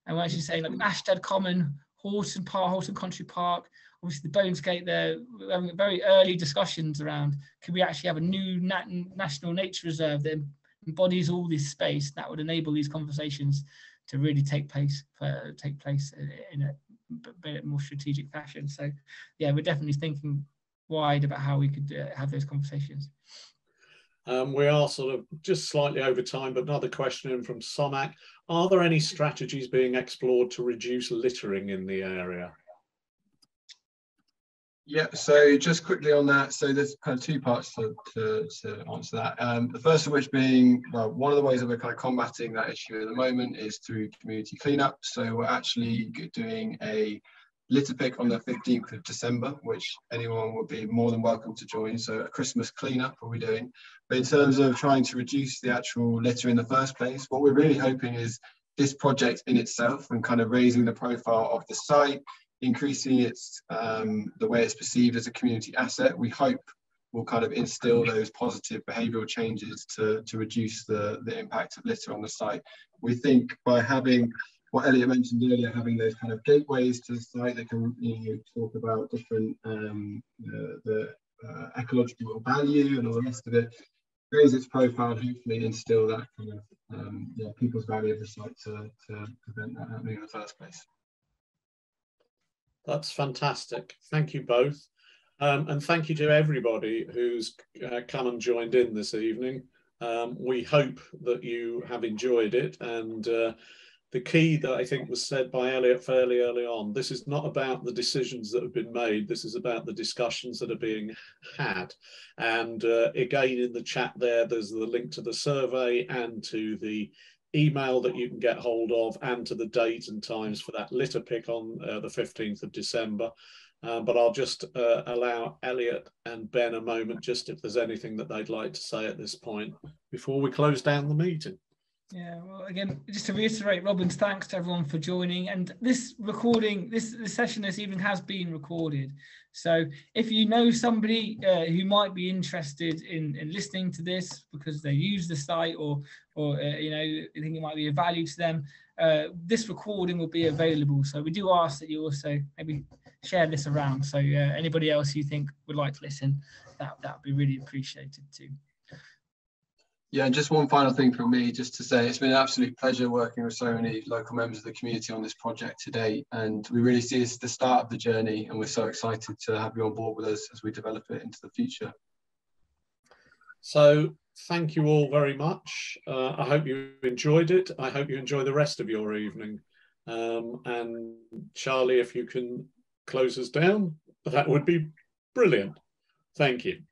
And we're actually saying like Ashtead Common, Horton Park, Horton Country Park, obviously the Bonesgate there, we're having very early discussions around could we actually have a new nat national nature reserve that embodies all this space that would enable these conversations to really take place uh, take place in a bit more strategic fashion. So yeah, we're definitely thinking wide about how we could uh, have those conversations. Um, we are sort of just slightly over time, but another question in from Somac. Are there any strategies being explored to reduce littering in the area? Yeah, so just quickly on that, so there's kind of two parts to, to, to answer that. Um, the first of which being, well, one of the ways that we're kind of combating that issue at the moment is through community cleanup. So we're actually doing a litter pick on the 15th of December, which anyone would be more than welcome to join. So a Christmas cleanup are we doing. But in terms of trying to reduce the actual litter in the first place, what we're really hoping is this project in itself and kind of raising the profile of the site, increasing its um, the way it's perceived as a community asset, we hope will kind of instill those positive behavioural changes to, to reduce the, the impact of litter on the site. We think by having what Elliot mentioned earlier, having those kind of gateways to the site that can you know, talk about different um, uh, the uh, ecological value and all the rest of it, raise its profile hopefully instill that kind of um, yeah, people's value of the site to, to prevent that happening in the first place. That's fantastic. Thank you both. Um, and thank you to everybody who's uh, come and joined in this evening. Um, we hope that you have enjoyed it. And uh, the key that I think was said by Elliot fairly early on this is not about the decisions that have been made, this is about the discussions that are being had. And uh, again, in the chat there, there's the link to the survey and to the email that you can get hold of and to the date and times for that litter pick on uh, the 15th of December. Um, but I'll just uh, allow Elliot and Ben a moment just if there's anything that they'd like to say at this point before we close down the meeting. Yeah, well, again, just to reiterate, Robin's thanks to everyone for joining. And this recording, this, this session this evening has been recorded. So if you know somebody uh, who might be interested in, in listening to this because they use the site or, or uh, you know, you think it might be of value to them, uh, this recording will be available. So we do ask that you also maybe share this around. So uh, anybody else you think would like to listen, that that would be really appreciated too. Yeah, and just one final thing from me, just to say it's been an absolute pleasure working with so many local members of the community on this project today. And we really see it's the start of the journey, and we're so excited to have you on board with us as we develop it into the future. So thank you all very much. Uh, I hope you enjoyed it. I hope you enjoy the rest of your evening. Um, and Charlie, if you can close us down, that would be brilliant. Thank you.